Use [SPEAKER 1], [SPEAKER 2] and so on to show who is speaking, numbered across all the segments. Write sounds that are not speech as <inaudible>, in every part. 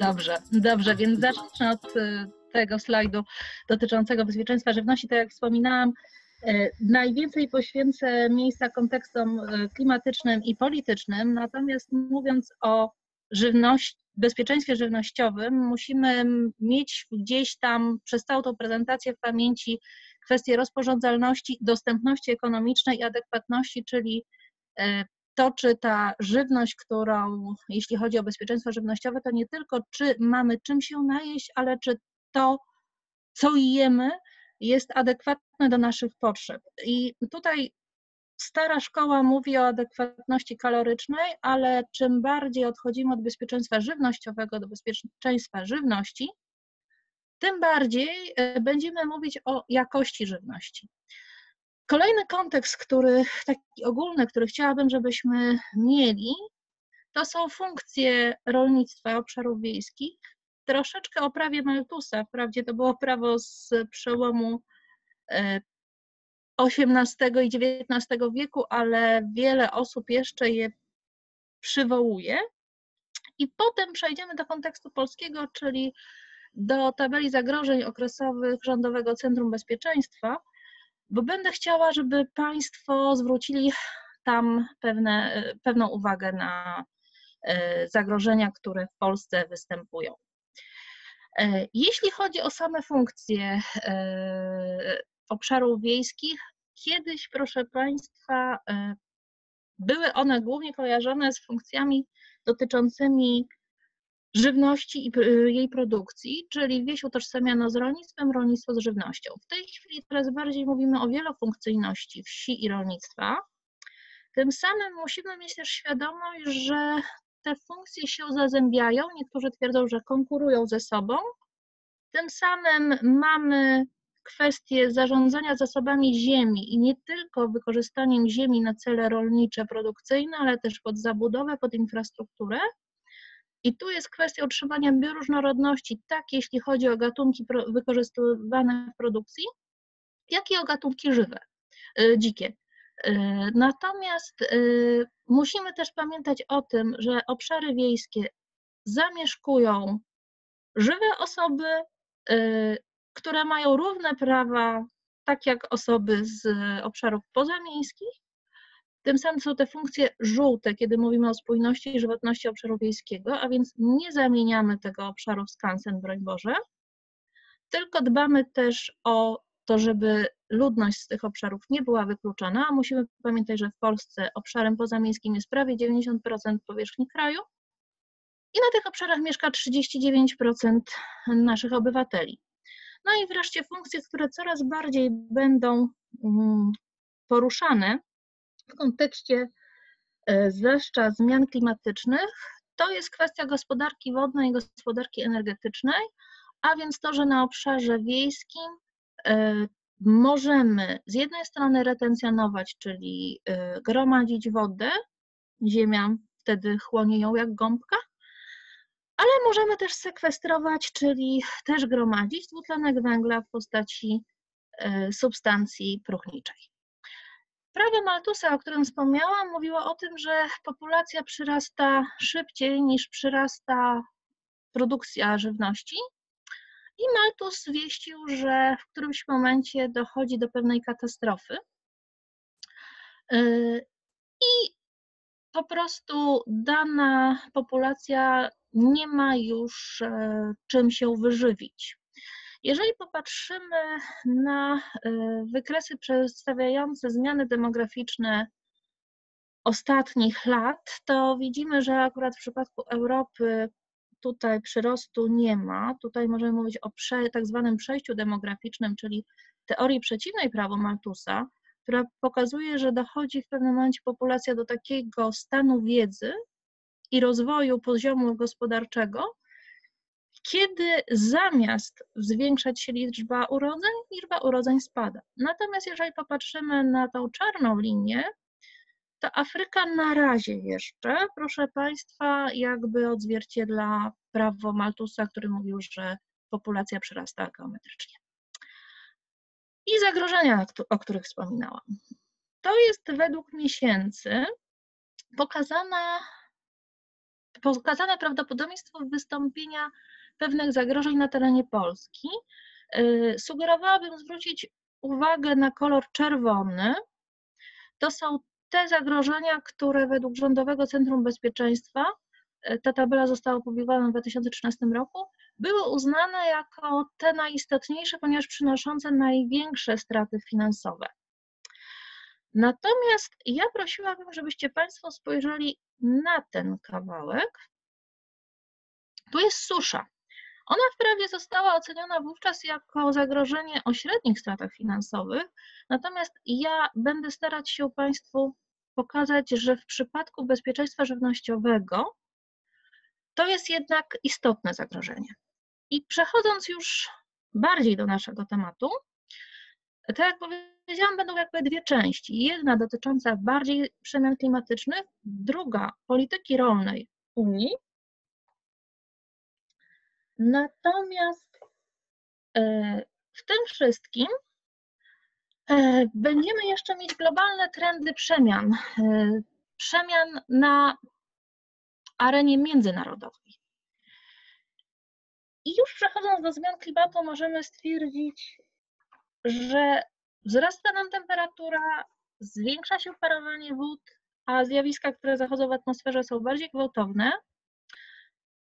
[SPEAKER 1] Dobrze, dobrze, więc zacznę od y, tego slajdu dotyczącego bezpieczeństwa żywności. Tak jak wspominałam, y, najwięcej poświęcę miejsca kontekstom y, klimatycznym i politycznym, natomiast mówiąc o żywności, bezpieczeństwie żywnościowym, musimy mieć gdzieś tam przez całą tą prezentację w pamięci kwestie rozporządzalności, dostępności ekonomicznej i adekwatności, czyli to, czy ta żywność, którą, jeśli chodzi o bezpieczeństwo żywnościowe, to nie tylko czy mamy czym się najeść, ale czy to, co jemy, jest adekwatne do naszych potrzeb. I tutaj stara szkoła mówi o adekwatności kalorycznej, ale czym bardziej odchodzimy od bezpieczeństwa żywnościowego do bezpieczeństwa żywności, tym bardziej e, będziemy mówić o jakości żywności. Kolejny kontekst, który taki ogólny, który chciałabym, żebyśmy mieli, to są funkcje rolnictwa obszarów wiejskich. Troszeczkę o prawie Maltusa, wprawdzie to było prawo z przełomu XVIII e, i XIX wieku, ale wiele osób jeszcze je przywołuje. I potem przejdziemy do kontekstu polskiego, czyli do tabeli zagrożeń okresowych Rządowego Centrum Bezpieczeństwa, bo będę chciała, żeby Państwo zwrócili tam pewne, pewną uwagę na e, zagrożenia, które w Polsce występują. E, jeśli chodzi o same funkcje e, obszarów wiejskich, kiedyś, proszę Państwa, były one głównie kojarzone z funkcjami dotyczącymi żywności i y, jej produkcji, czyli wieś utożsamiano z rolnictwem, rolnictwo z żywnością. W tej chwili coraz bardziej mówimy o wielofunkcyjności wsi i rolnictwa. Tym samym musimy mieć też świadomość, że te funkcje się zazębiają, niektórzy twierdzą, że konkurują ze sobą. Tym samym mamy kwestię zarządzania zasobami ziemi i nie tylko wykorzystaniem ziemi na cele rolnicze, produkcyjne, ale też pod zabudowę, pod infrastrukturę. I tu jest kwestia utrzymania bioróżnorodności, tak jeśli chodzi o gatunki wykorzystywane w produkcji, jak i o gatunki żywe, y, dzikie. Y, natomiast y, musimy też pamiętać o tym, że obszary wiejskie zamieszkują żywe osoby, które mają równe prawa, tak jak osoby z obszarów pozamiejskich, tym samym są te funkcje żółte, kiedy mówimy o spójności i żywotności obszaru wiejskiego, a więc nie zamieniamy tego obszaru w skansen, broń Boże, tylko dbamy też o to, żeby ludność z tych obszarów nie była wykluczona. Musimy pamiętać, że w Polsce obszarem pozamiejskim jest prawie 90% powierzchni kraju i na tych obszarach mieszka 39% naszych obywateli. No i wreszcie funkcje, które coraz bardziej będą mm, poruszane w kontekście e, zwłaszcza zmian klimatycznych, to jest kwestia gospodarki wodnej i gospodarki energetycznej, a więc to, że na obszarze wiejskim e, możemy z jednej strony retencjonować, czyli e, gromadzić wodę, ziemia wtedy chłonie ją jak gąbka, ale możemy też sekwestrować, czyli też gromadzić dwutlenek węgla w postaci substancji próchniczej. Prawo Maltusa, o którym wspomniałam, mówiło o tym, że populacja przyrasta szybciej niż przyrasta produkcja żywności. I Maltus wieścił, że w którymś momencie dochodzi do pewnej katastrofy. Yy, I po prostu dana populacja nie ma już e, czym się wyżywić. Jeżeli popatrzymy na e, wykresy przedstawiające zmiany demograficzne ostatnich lat, to widzimy, że akurat w przypadku Europy tutaj przyrostu nie ma. Tutaj możemy mówić o prze, tak zwanym przejściu demograficznym, czyli teorii przeciwnej prawu Maltusa, która pokazuje, że dochodzi w pewnym momencie populacja do takiego stanu wiedzy i rozwoju poziomu gospodarczego, kiedy zamiast zwiększać się liczba urodzeń, liczba urodzeń spada. Natomiast jeżeli popatrzymy na tą czarną linię, to Afryka na razie jeszcze, proszę Państwa, jakby odzwierciedla prawo Maltusa, który mówił, że populacja przyrasta geometrycznie. I zagrożenia, o których wspominałam. to jest według miesięcy pokazana, pokazane prawdopodobieństwo wystąpienia pewnych zagrożeń na terenie Polski. Y, sugerowałabym zwrócić uwagę na kolor czerwony. To są te zagrożenia, które według Rządowego Centrum Bezpieczeństwa, y, ta tabela została opublikowana w 2013 roku, były uznane jako te najistotniejsze, ponieważ przynoszące największe straty finansowe. Natomiast ja prosiłabym, żebyście Państwo spojrzeli na ten kawałek. Tu jest susza. Ona wprawdzie została oceniona wówczas jako zagrożenie o średnich stratach finansowych, natomiast ja będę starać się Państwu pokazać, że w przypadku bezpieczeństwa żywnościowego to jest jednak istotne zagrożenie. I przechodząc już bardziej do naszego tematu, tak jak powiedziałam, będą jakby dwie części. Jedna dotycząca bardziej przemian klimatycznych, druga polityki rolnej Unii. Natomiast e, w tym wszystkim e, będziemy jeszcze mieć globalne trendy przemian. E, przemian na arenie międzynarodowej. I już przechodząc do zmian klimatu, możemy stwierdzić, że wzrasta nam temperatura, zwiększa się parowanie wód, a zjawiska, które zachodzą w atmosferze są bardziej gwałtowne.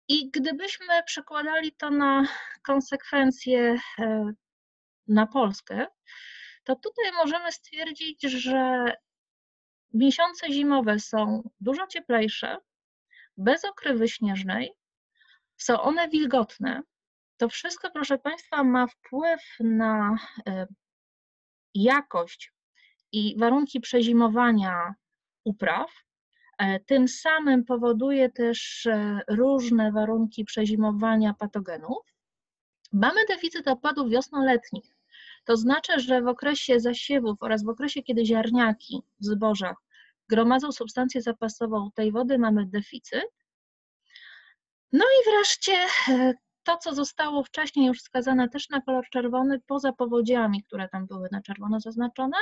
[SPEAKER 1] I gdybyśmy przekładali to na konsekwencje e, na Polskę, to tutaj możemy stwierdzić, że miesiące zimowe są dużo cieplejsze, bez okrywy śnieżnej, są one wilgotne. To wszystko, proszę Państwa, ma wpływ na e, jakość i warunki przezimowania upraw. E, tym samym powoduje też e, różne warunki przezimowania patogenów. Mamy deficyt opadów wiosnoletnich. To znaczy, że w okresie zasiewów oraz w okresie, kiedy ziarniaki w zbożach gromadzą substancję zapasową tej wody, mamy deficyt. No i wreszcie e, to, co zostało wcześniej już wskazane też na kolor czerwony, poza powodziami, które tam były na czerwono zaznaczone,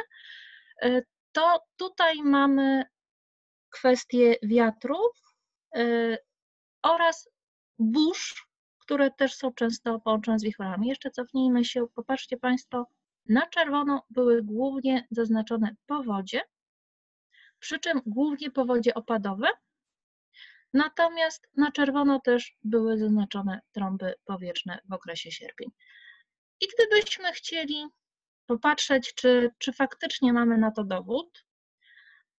[SPEAKER 1] to tutaj mamy kwestie wiatrów e, oraz burz, które też są często połączone z wichrami. Jeszcze cofnijmy się, popatrzcie Państwo, na czerwono były głównie zaznaczone powodzie, przy czym głównie powodzie opadowe, Natomiast na czerwono też były zaznaczone trąby powietrzne w okresie sierpień. I gdybyśmy chcieli popatrzeć, czy, czy faktycznie mamy na to dowód,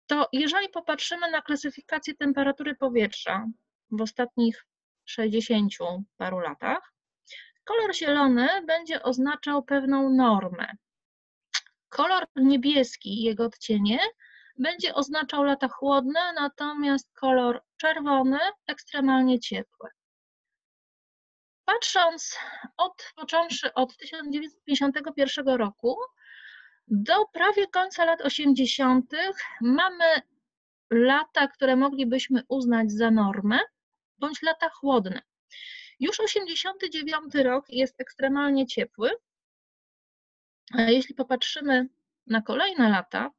[SPEAKER 1] to jeżeli popatrzymy na klasyfikację temperatury powietrza w ostatnich 60 paru latach, kolor zielony będzie oznaczał pewną normę. Kolor niebieski jego odcienie będzie oznaczał lata chłodne, natomiast kolor czerwony ekstremalnie ciepły. Patrząc od, począwszy od 1951 roku do prawie końca lat 80., mamy lata, które moglibyśmy uznać za normę, bądź lata chłodne. Już 89 rok jest ekstremalnie ciepły. Jeśli popatrzymy na kolejne lata,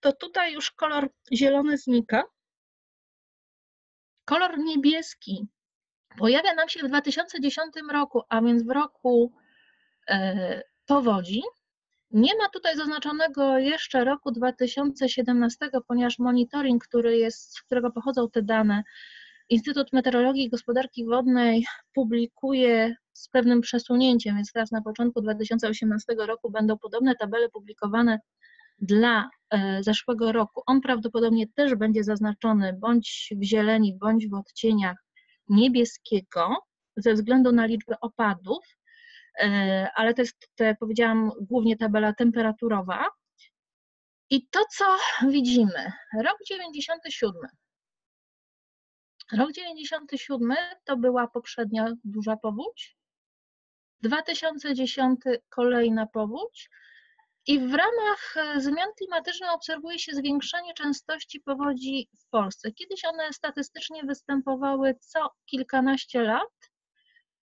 [SPEAKER 1] to tutaj już kolor zielony znika. Kolor niebieski pojawia nam się w 2010 roku, a więc w roku e, powodzi. Nie ma tutaj zaznaczonego jeszcze roku 2017, ponieważ monitoring, który jest, z którego pochodzą te dane, Instytut Meteorologii i Gospodarki Wodnej publikuje z pewnym przesunięciem, więc teraz na początku 2018 roku będą podobne tabele publikowane dla e, zeszłego roku, on prawdopodobnie też będzie zaznaczony bądź w zieleni, bądź w odcieniach niebieskiego ze względu na liczbę opadów, ale to jest, to powiedziałam, głównie tabela temperaturowa. I to, co widzimy, rok 97. Rok 97 to była poprzednia duża powódź, 2010 kolejna powódź, i w ramach e, zmian klimatycznych obserwuje się zwiększenie częstości powodzi w Polsce. Kiedyś one statystycznie występowały co kilkanaście lat.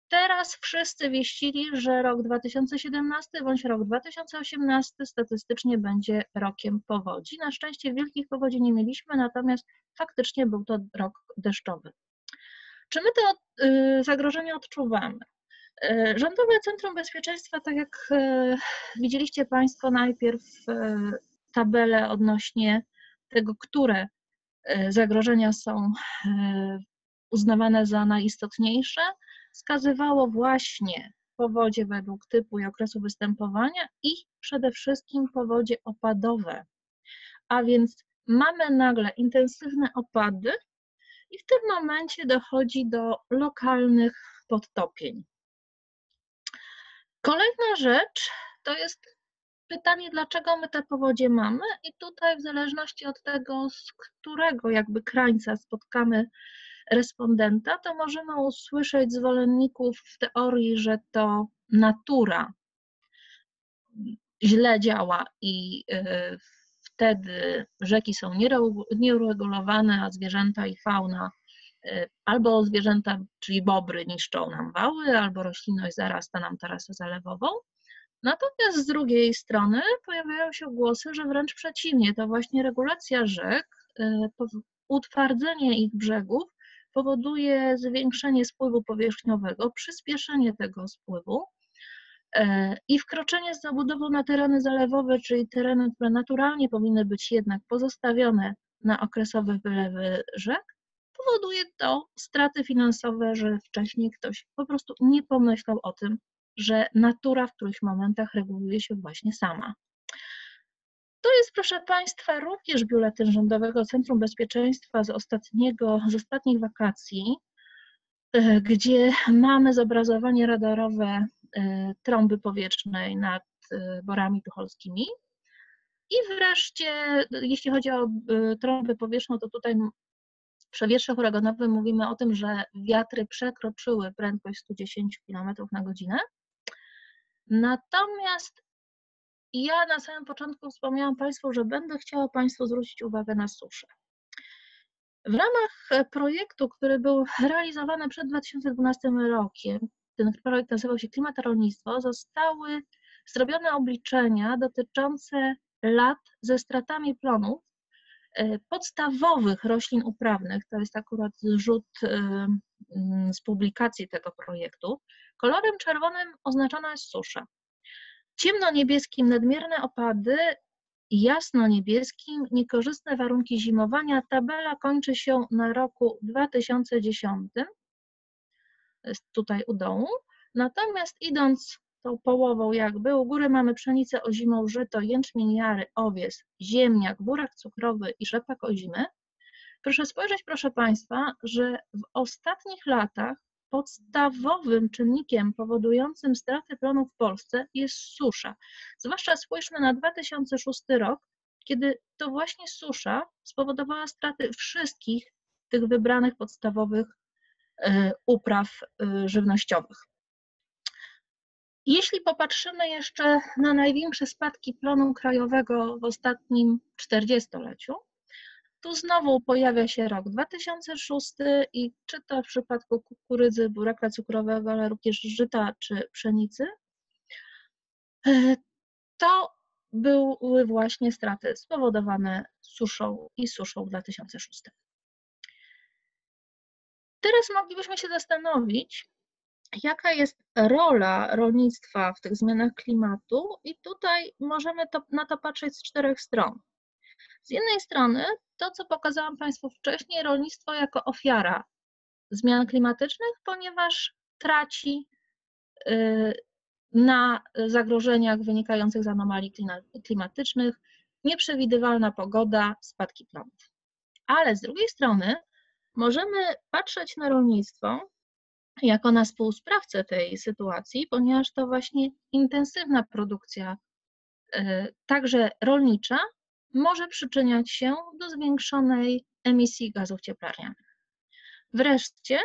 [SPEAKER 1] Teraz wszyscy wieścili, że rok 2017 bądź rok 2018 statystycznie będzie rokiem powodzi. Na szczęście wielkich powodzi nie mieliśmy, natomiast faktycznie był to rok deszczowy. Czy my te y, zagrożenia odczuwamy? Y, Rządowe Centrum Bezpieczeństwa, tak jak y, widzieliście Państwo, najpierw tabelę odnośnie tego, które zagrożenia są uznawane za najistotniejsze, wskazywało właśnie powodzie według typu i okresu występowania i przede wszystkim powodzie opadowe. A więc mamy nagle intensywne opady i w tym momencie dochodzi do lokalnych podtopień. Kolejna rzecz to jest pytanie, dlaczego my te powodzie mamy, i tutaj w zależności od tego, z którego jakby krańca spotkamy respondenta, to możemy usłyszeć zwolenników w teorii, że to natura źle działa i y, wtedy rzeki są nieuregulowane, a zwierzęta i fauna y, albo zwierzęta, czyli bobry, niszczą nam wały, albo roślinność zarasta nam tarasę zalewową. Natomiast z drugiej strony pojawiają się głosy, że wręcz przeciwnie, to właśnie regulacja rzek, y, utwardzenie ich brzegów powoduje zwiększenie spływu powierzchniowego, przyspieszenie tego spływu e, i wkroczenie z zabudową na tereny zalewowe, czyli tereny, które naturalnie powinny być jednak pozostawione na okresowe wylewy rzek, powoduje to straty finansowe, że wcześniej ktoś po prostu nie pomyślał o tym, że natura w których momentach reguluje się właśnie sama. To jest, proszę Państwa, również biuletyn Rządowego Centrum Bezpieczeństwa z, ostatniego, z ostatnich wakacji, e, gdzie mamy zobrazowanie radarowe e, trąby powietrznej nad e, borami tucholskimi. I wreszcie, jeśli chodzi o trąbę powietrzną, to tutaj w przewietrze huraganowym mówimy o tym, że wiatry przekroczyły prędkość 110 km na godzinę. Natomiast i ja na samym początku wspomniałam Państwu, że będę chciała Państwu zwrócić uwagę na suszę. W ramach e, projektu, który był realizowany przed 2012 rokiem, ten projekt nazywał się Klimat Rolnictwo, zostały zrobione obliczenia dotyczące lat ze stratami plonów e, podstawowych roślin uprawnych. To jest akurat rzut e, z publikacji tego projektu. Kolorem czerwonym oznaczona jest susza ciemnoniebieskim nadmierne opady, jasno-niebieskim niekorzystne warunki zimowania. Tabela kończy się na roku 2010, jest tutaj u dołu. Natomiast idąc tą połową jakby, u góry mamy pszenicę ozimą, żyto, jęczmień, jary, owies, ziemniak, burak cukrowy i rzepak ozimy. Proszę spojrzeć, proszę Państwa, że w ostatnich latach podstawowym czynnikiem powodującym straty plonów w Polsce jest susza. Zwłaszcza spójrzmy na 2006 rok, kiedy to właśnie susza spowodowała straty wszystkich tych wybranych podstawowych e, upraw e, żywnościowych. Jeśli popatrzymy jeszcze na największe spadki plonu krajowego w ostatnim 40-leciu, tu znowu pojawia się rok 2006 i czy to w przypadku kukurydzy, buraka cukrowego, ale również żyta czy pszenicy, e, to były właśnie straty spowodowane suszą i suszą w 2006. Teraz moglibyśmy się zastanowić, jaka jest rola rolnictwa w tych zmianach klimatu i tutaj możemy to, na to patrzeć z czterech stron. Z jednej strony to, co pokazałam Państwu wcześniej, rolnictwo jako ofiara zmian klimatycznych, ponieważ traci y, na zagrożeniach wynikających z anomalii klimatycznych, nieprzewidywalna pogoda, spadki plonów. Ale z drugiej strony możemy patrzeć na rolnictwo jako na współsprawcę tej sytuacji, ponieważ to właśnie intensywna produkcja, y, także rolnicza, może przyczyniać się do zwiększonej emisji gazów cieplarnianych. Wreszcie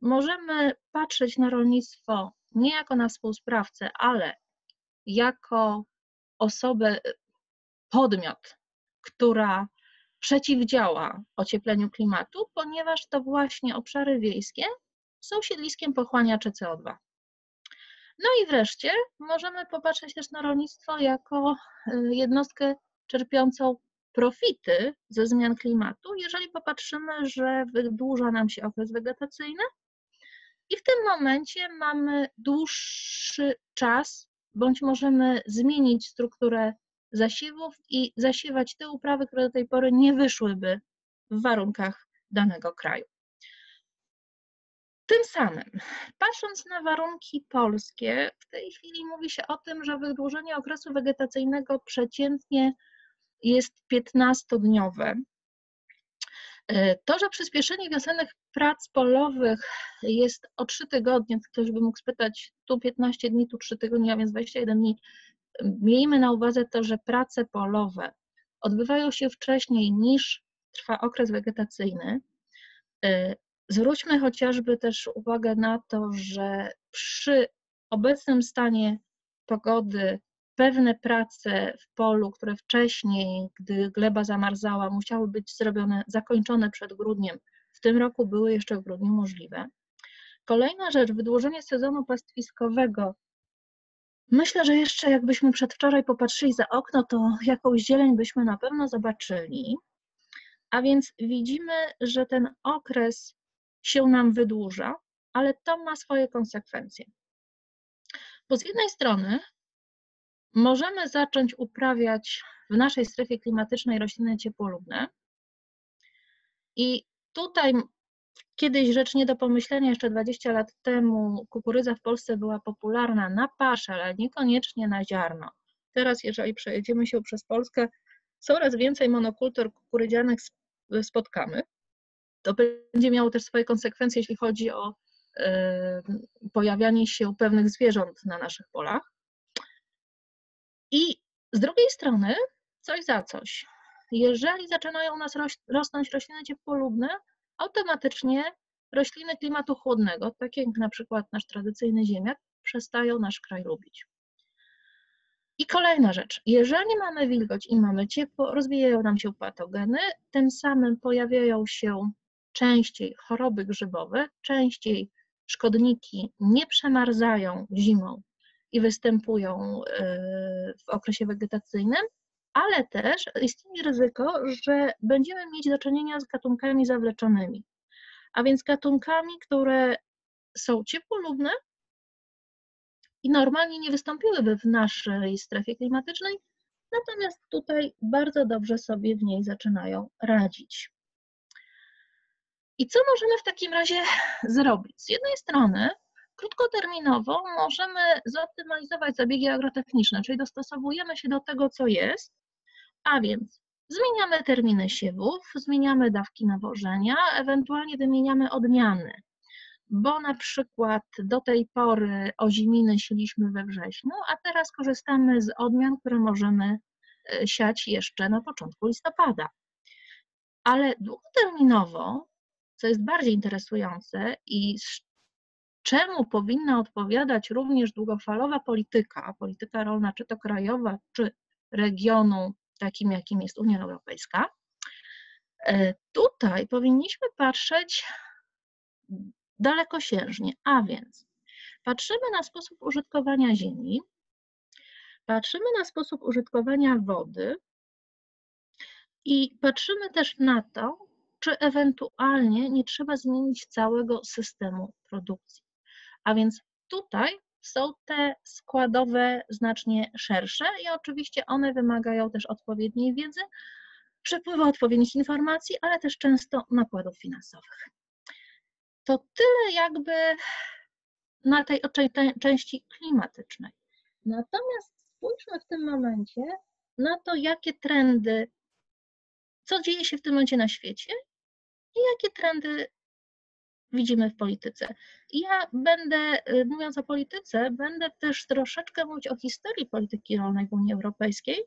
[SPEAKER 1] możemy patrzeć na rolnictwo nie jako na współsprawcę, ale jako osobę, podmiot, która przeciwdziała ociepleniu klimatu, ponieważ to właśnie obszary wiejskie są siedliskiem pochłaniaczy CO2. No i wreszcie możemy popatrzeć też na rolnictwo jako y, jednostkę czerpiącą profity ze zmian klimatu, jeżeli popatrzymy, że wydłuża nam się okres wegetacyjny i w tym momencie mamy dłuższy czas, bądź możemy zmienić strukturę zasiewów i zasiewać te uprawy, które do tej pory nie wyszłyby w warunkach danego kraju. Tym samym, patrząc na warunki polskie, w tej chwili mówi się o tym, że wydłużenie okresu wegetacyjnego przeciętnie jest 15-dniowe. E, to, że przyspieszenie wiosennych prac polowych jest o 3 tygodnie, ktoś by mógł spytać, tu 15 dni, tu 3 tygodnie, a więc 21 dni. Miejmy na uwadze to, że prace polowe odbywają się wcześniej niż trwa okres wegetacyjny. E, zwróćmy chociażby też uwagę na to, że przy obecnym stanie pogody pewne prace w polu, które wcześniej, gdy gleba zamarzała, musiały być zrobione, zakończone przed grudniem, w tym roku były jeszcze w grudniu możliwe. Kolejna rzecz, wydłużenie sezonu pastwiskowego. Myślę, że jeszcze jakbyśmy przedwczoraj popatrzyli za okno, to jakąś zieleń byśmy na pewno zobaczyli. A więc widzimy, że ten okres się nam wydłuża, ale to ma swoje konsekwencje. Bo z jednej strony możemy zacząć uprawiać w naszej strefie klimatycznej rośliny ciepłolubne. I tutaj kiedyś rzecz nie do pomyślenia, jeszcze 20 lat temu kukurydza w Polsce była popularna na paszę, ale niekoniecznie na ziarno. Teraz, jeżeli przejedziemy się przez Polskę, coraz więcej monokultur kukurydzianych spotkamy. To będzie miało też swoje konsekwencje, jeśli chodzi o e, pojawianie się pewnych zwierząt na naszych polach. I z drugiej strony coś za coś. Jeżeli zaczynają u nas rosnąć rośliny ciepłolubne, automatycznie rośliny klimatu chłodnego, takie jak na przykład nasz tradycyjny ziemniak, przestają nasz kraj lubić. I kolejna rzecz, jeżeli mamy wilgoć i mamy ciepło, rozwijają nam się patogeny, tym samym pojawiają się częściej choroby grzybowe, częściej szkodniki nie przemarzają zimą i występują e, w okresie wegetacyjnym, ale też istnieje ryzyko, że będziemy mieć do czynienia z gatunkami zawleczonymi, a więc gatunkami, które są ciepłolubne i normalnie nie wystąpiłyby w naszej strefie klimatycznej, natomiast tutaj bardzo dobrze sobie w niej zaczynają radzić. I co możemy w takim razie zrobić? Z jednej strony Krótkoterminowo możemy zoptymalizować zabiegi agrotechniczne, czyli dostosowujemy się do tego, co jest, a więc zmieniamy terminy siewów, zmieniamy dawki nawożenia, ewentualnie wymieniamy odmiany, bo na przykład do tej pory oziminy sieliśmy we wrześniu, a teraz korzystamy z odmian, które możemy e, siać jeszcze na początku listopada. Ale długoterminowo, co jest bardziej interesujące i z czemu powinna odpowiadać również długofalowa polityka, polityka rolna, czy to krajowa, czy regionu, takim jakim jest Unia Europejska, e, tutaj powinniśmy patrzeć dalekosiężnie, a więc patrzymy na sposób użytkowania ziemi, patrzymy na sposób użytkowania wody i patrzymy też na to, czy ewentualnie nie trzeba zmienić całego systemu produkcji. A więc tutaj są te składowe znacznie szersze i oczywiście one wymagają też odpowiedniej wiedzy, przepływu odpowiednich informacji, ale też często nakładów finansowych. To tyle jakby na tej części klimatycznej. Natomiast spójrzmy w tym momencie na to, jakie trendy, co dzieje się w tym momencie na świecie i jakie trendy widzimy w polityce. I ja będę, y, mówiąc o polityce, będę też troszeczkę mówić o historii polityki rolnej w Unii Europejskiej,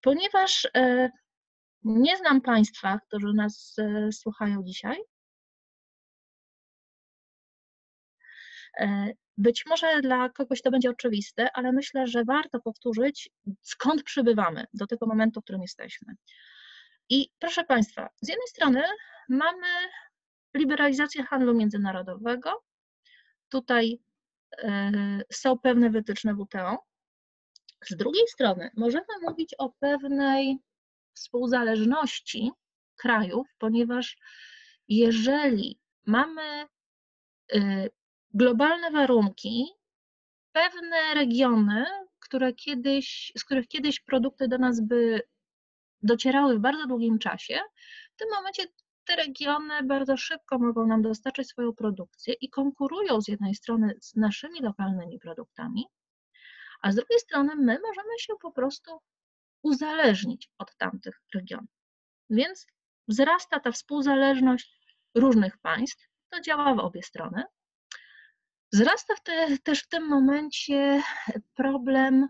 [SPEAKER 1] ponieważ y, nie znam Państwa, którzy nas y, słuchają dzisiaj. Być może dla kogoś to będzie oczywiste, ale myślę, że warto powtórzyć, skąd przybywamy do tego momentu, w którym jesteśmy. I proszę Państwa, z jednej strony mamy liberalizację handlu międzynarodowego. Tutaj są pewne wytyczne WTO. Z drugiej strony możemy mówić o pewnej współzależności krajów, ponieważ jeżeli mamy y, globalne warunki, pewne regiony, które kiedyś, z których kiedyś produkty do nas by docierały w bardzo długim czasie, w tym momencie te regiony bardzo szybko mogą nam dostarczyć swoją produkcję i konkurują z jednej strony z naszymi lokalnymi produktami, a z drugiej strony my możemy się po prostu uzależnić od tamtych regionów. Więc wzrasta ta współzależność różnych państw, to działa w obie strony. Wzrasta w te, też w tym momencie problem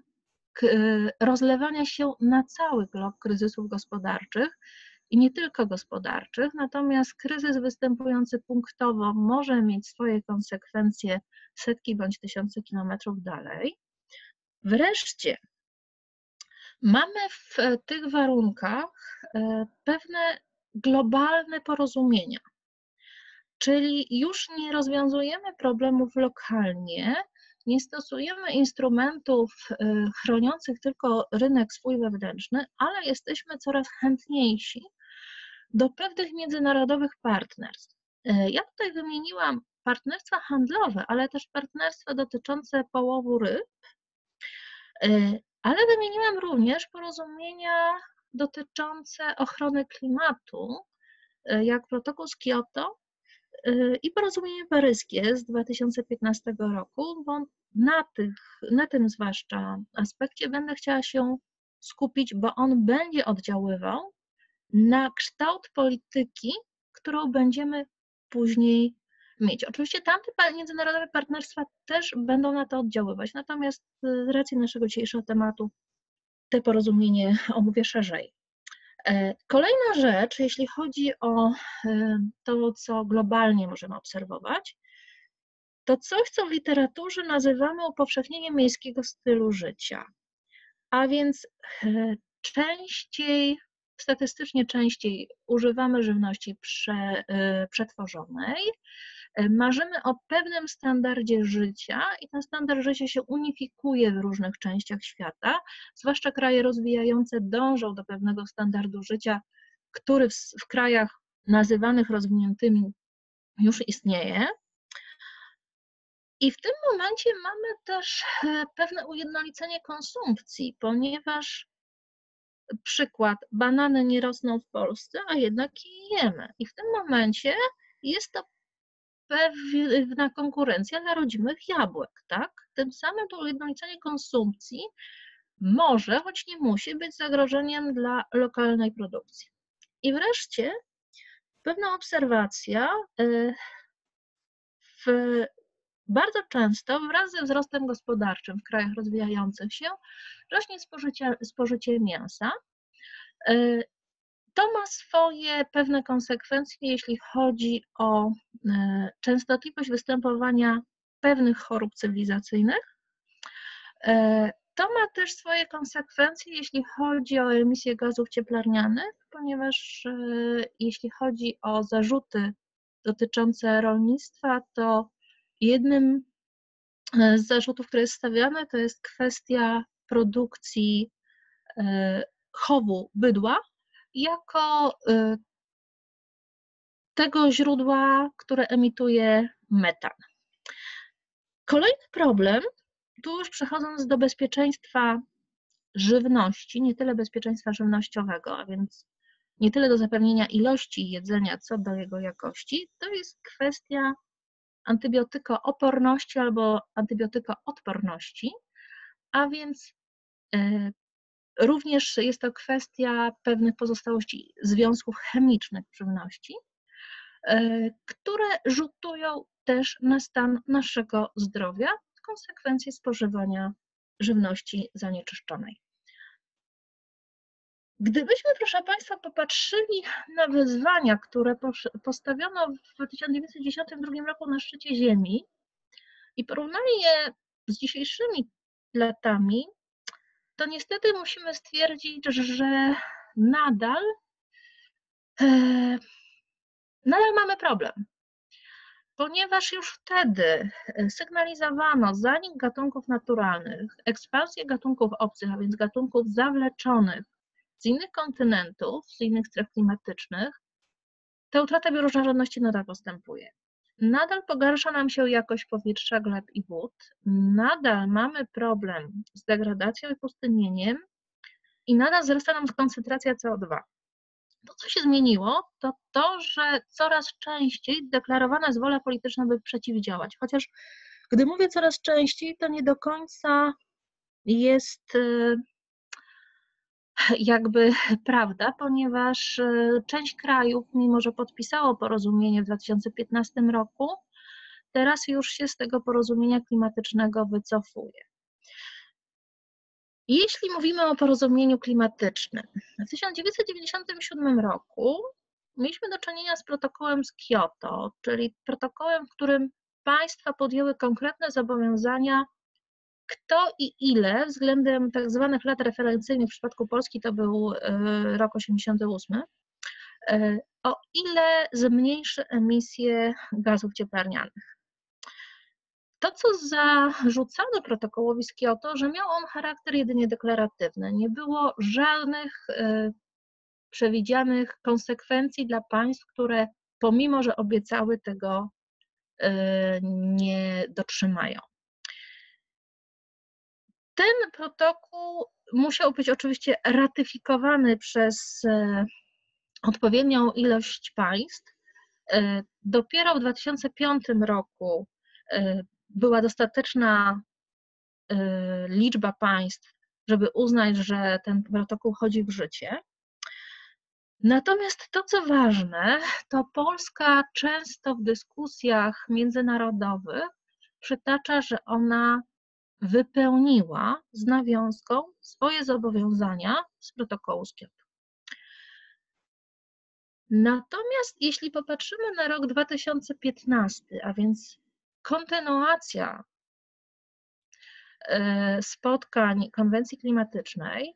[SPEAKER 1] rozlewania się na cały glob kryzysów gospodarczych i nie tylko gospodarczych, natomiast kryzys występujący punktowo może mieć swoje konsekwencje setki bądź tysiące kilometrów dalej. Wreszcie mamy w tych warunkach e, pewne globalne porozumienia, czyli już nie rozwiązujemy problemów lokalnie, nie stosujemy instrumentów e, chroniących tylko rynek swój wewnętrzny, ale jesteśmy coraz chętniejsi do pewnych międzynarodowych partnerstw. E, ja tutaj wymieniłam partnerstwa handlowe, ale też partnerstwa dotyczące połowu ryb, e, ale wymieniłam również porozumienia dotyczące ochrony klimatu, jak protokół z Kioto i porozumienie paryskie z 2015 roku, bo na, tych, na tym zwłaszcza aspekcie będę chciała się skupić, bo on będzie oddziaływał na kształt polityki, którą będziemy później mieć. Oczywiście tamte międzynarodowe partnerstwa też będą na to oddziaływać, natomiast z racji naszego dzisiejszego tematu te porozumienie <laughs> omówię szerzej. E, kolejna rzecz, jeśli chodzi o e, to, co globalnie możemy obserwować, to coś, co w literaturze nazywamy upowszechnieniem miejskiego stylu życia. A więc e, częściej, statystycznie częściej używamy żywności prze, przetworzonej, marzymy o pewnym standardzie życia i ten standard życia się unifikuje w różnych częściach świata, zwłaszcza kraje rozwijające dążą do pewnego standardu życia, który w, w krajach nazywanych rozwiniętymi już istnieje. I w tym momencie mamy też e, pewne ujednolicenie konsumpcji, ponieważ przykład, banany nie rosną w Polsce, a jednak je jemy. I w tym momencie jest to pewna konkurencja dla rodzimych jabłek, tak? Tym samym to ujednolicenie konsumpcji może, choć nie musi być zagrożeniem dla lokalnej produkcji. I wreszcie pewna obserwacja y, w, bardzo często wraz ze wzrostem gospodarczym w krajach rozwijających się rośnie spożycie, spożycie mięsa. Y, to ma swoje pewne konsekwencje, jeśli chodzi o e, częstotliwość występowania pewnych chorób cywilizacyjnych. E, to ma też swoje konsekwencje, jeśli chodzi o emisję gazów cieplarnianych, ponieważ e, jeśli chodzi o zarzuty dotyczące rolnictwa, to jednym z zarzutów, które jest stawiane, to jest kwestia produkcji chowu bydła, jako y, tego źródła, które emituje metan. Kolejny problem, tu już przechodząc do bezpieczeństwa żywności, nie tyle bezpieczeństwa żywnościowego, a więc nie tyle do zapewnienia ilości jedzenia, co do jego jakości, to jest kwestia antybiotykooporności albo antybiotykoodporności, a więc y, Również jest to kwestia pewnych pozostałości związków chemicznych w żywności, e, które rzutują też na stan naszego zdrowia w konsekwencji spożywania żywności zanieczyszczonej. Gdybyśmy, proszę Państwa, popatrzyli na wyzwania, które postawiono w 1992 roku na szczycie Ziemi i porównali je z dzisiejszymi latami, to niestety musimy stwierdzić, że nadal, e, nadal mamy problem. ponieważ już wtedy sygnalizowano zanik gatunków naturalnych, ekspansję gatunków obcych, a więc gatunków zawleczonych z innych kontynentów, z innych stref klimatycznych, ta utrata bioróżnorodności nadal postępuje. Nadal pogarsza nam się jakość powietrza, gleb i wód, nadal mamy problem z degradacją i pustynieniem i nadal wzrasta nam koncentracja CO2. To, co się zmieniło, to to, że coraz częściej deklarowana jest wola polityczna, by przeciwdziałać. Chociaż gdy mówię coraz częściej, to nie do końca jest y, jakby <laughs> prawda, ponieważ e, część krajów, mimo że podpisało porozumienie w 2015 roku, teraz już się z tego porozumienia klimatycznego wycofuje. Jeśli mówimy o porozumieniu klimatycznym, w 1997 roku mieliśmy do czynienia z protokołem z Kioto, czyli protokołem, w którym państwa podjęły konkretne zobowiązania kto i ile względem tak zwanych lat referencyjnych, w przypadku Polski to był e, rok 88, e, o ile zmniejszy emisję gazów cieplarnianych. To, co zarzucano protokołowi z Kioto, że miał on charakter jedynie deklaratywny. Nie było żadnych e, przewidzianych konsekwencji dla państw, które pomimo, że obiecały tego, nie dotrzymają. Ten protokół musiał być oczywiście ratyfikowany przez e, odpowiednią ilość państw. E, dopiero w 2005 roku e, była dostateczna liczba państw, żeby uznać, że ten protokół chodzi w życie. Natomiast to, co ważne, to Polska często w dyskusjach międzynarodowych przytacza, że ona wypełniła z nawiązką swoje zobowiązania z protokołu z Kioto. Natomiast jeśli popatrzymy na rok 2015, a więc kontynuacja e, spotkań konwencji klimatycznej,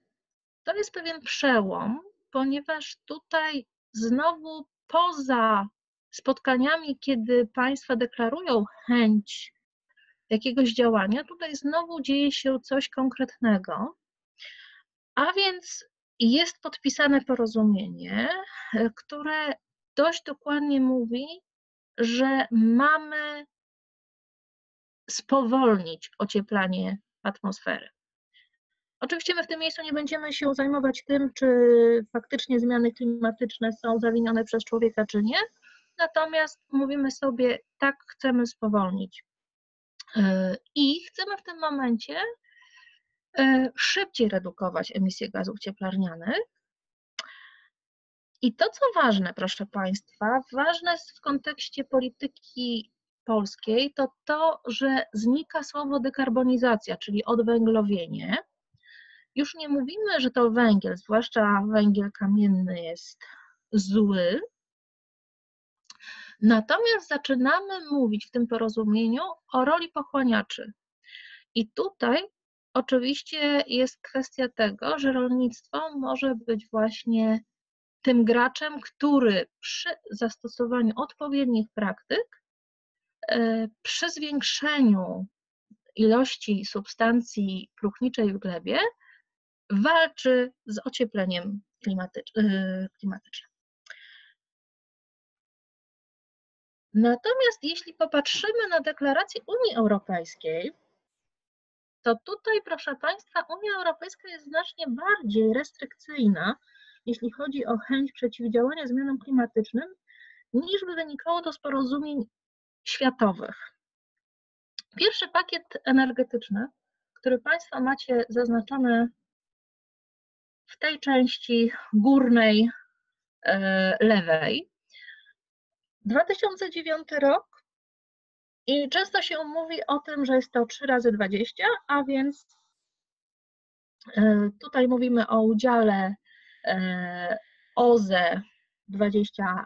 [SPEAKER 1] to jest pewien przełom, ponieważ tutaj znowu poza spotkaniami, kiedy państwa deklarują chęć jakiegoś działania, tutaj znowu dzieje się coś konkretnego, a więc jest podpisane porozumienie, które dość dokładnie mówi, że mamy spowolnić ocieplanie atmosfery. Oczywiście my w tym miejscu nie będziemy się zajmować tym, czy faktycznie zmiany klimatyczne są zawinione przez człowieka, czy nie. Natomiast mówimy sobie, tak chcemy spowolnić I chcemy w tym momencie e, szybciej redukować emisję gazów cieplarnianych. I to, co ważne, proszę Państwa, ważne jest w kontekście polityki polskiej, to to, że znika słowo dekarbonizacja, czyli odwęglowienie. Już nie mówimy, że to węgiel, zwłaszcza węgiel kamienny jest zły, Natomiast zaczynamy mówić w tym porozumieniu o roli pochłaniaczy. I tutaj oczywiście jest kwestia tego, że rolnictwo może być właśnie tym graczem, który przy zastosowaniu odpowiednich praktyk, e, przy zwiększeniu ilości substancji próchniczej w glebie, walczy z ociepleniem e, klimatycznym. Natomiast jeśli popatrzymy na deklarację Unii Europejskiej, to tutaj, proszę Państwa, Unia Europejska jest znacznie bardziej restrykcyjna, jeśli chodzi o chęć przeciwdziałania zmianom klimatycznym, niż by wynikało to z porozumień światowych. Pierwszy pakiet energetyczny, który Państwo macie zaznaczony w tej części górnej e, lewej, 2009 rok i często się mówi o tym, że jest to 3 razy 20, a więc e, tutaj mówimy o udziale e, OZE 20%,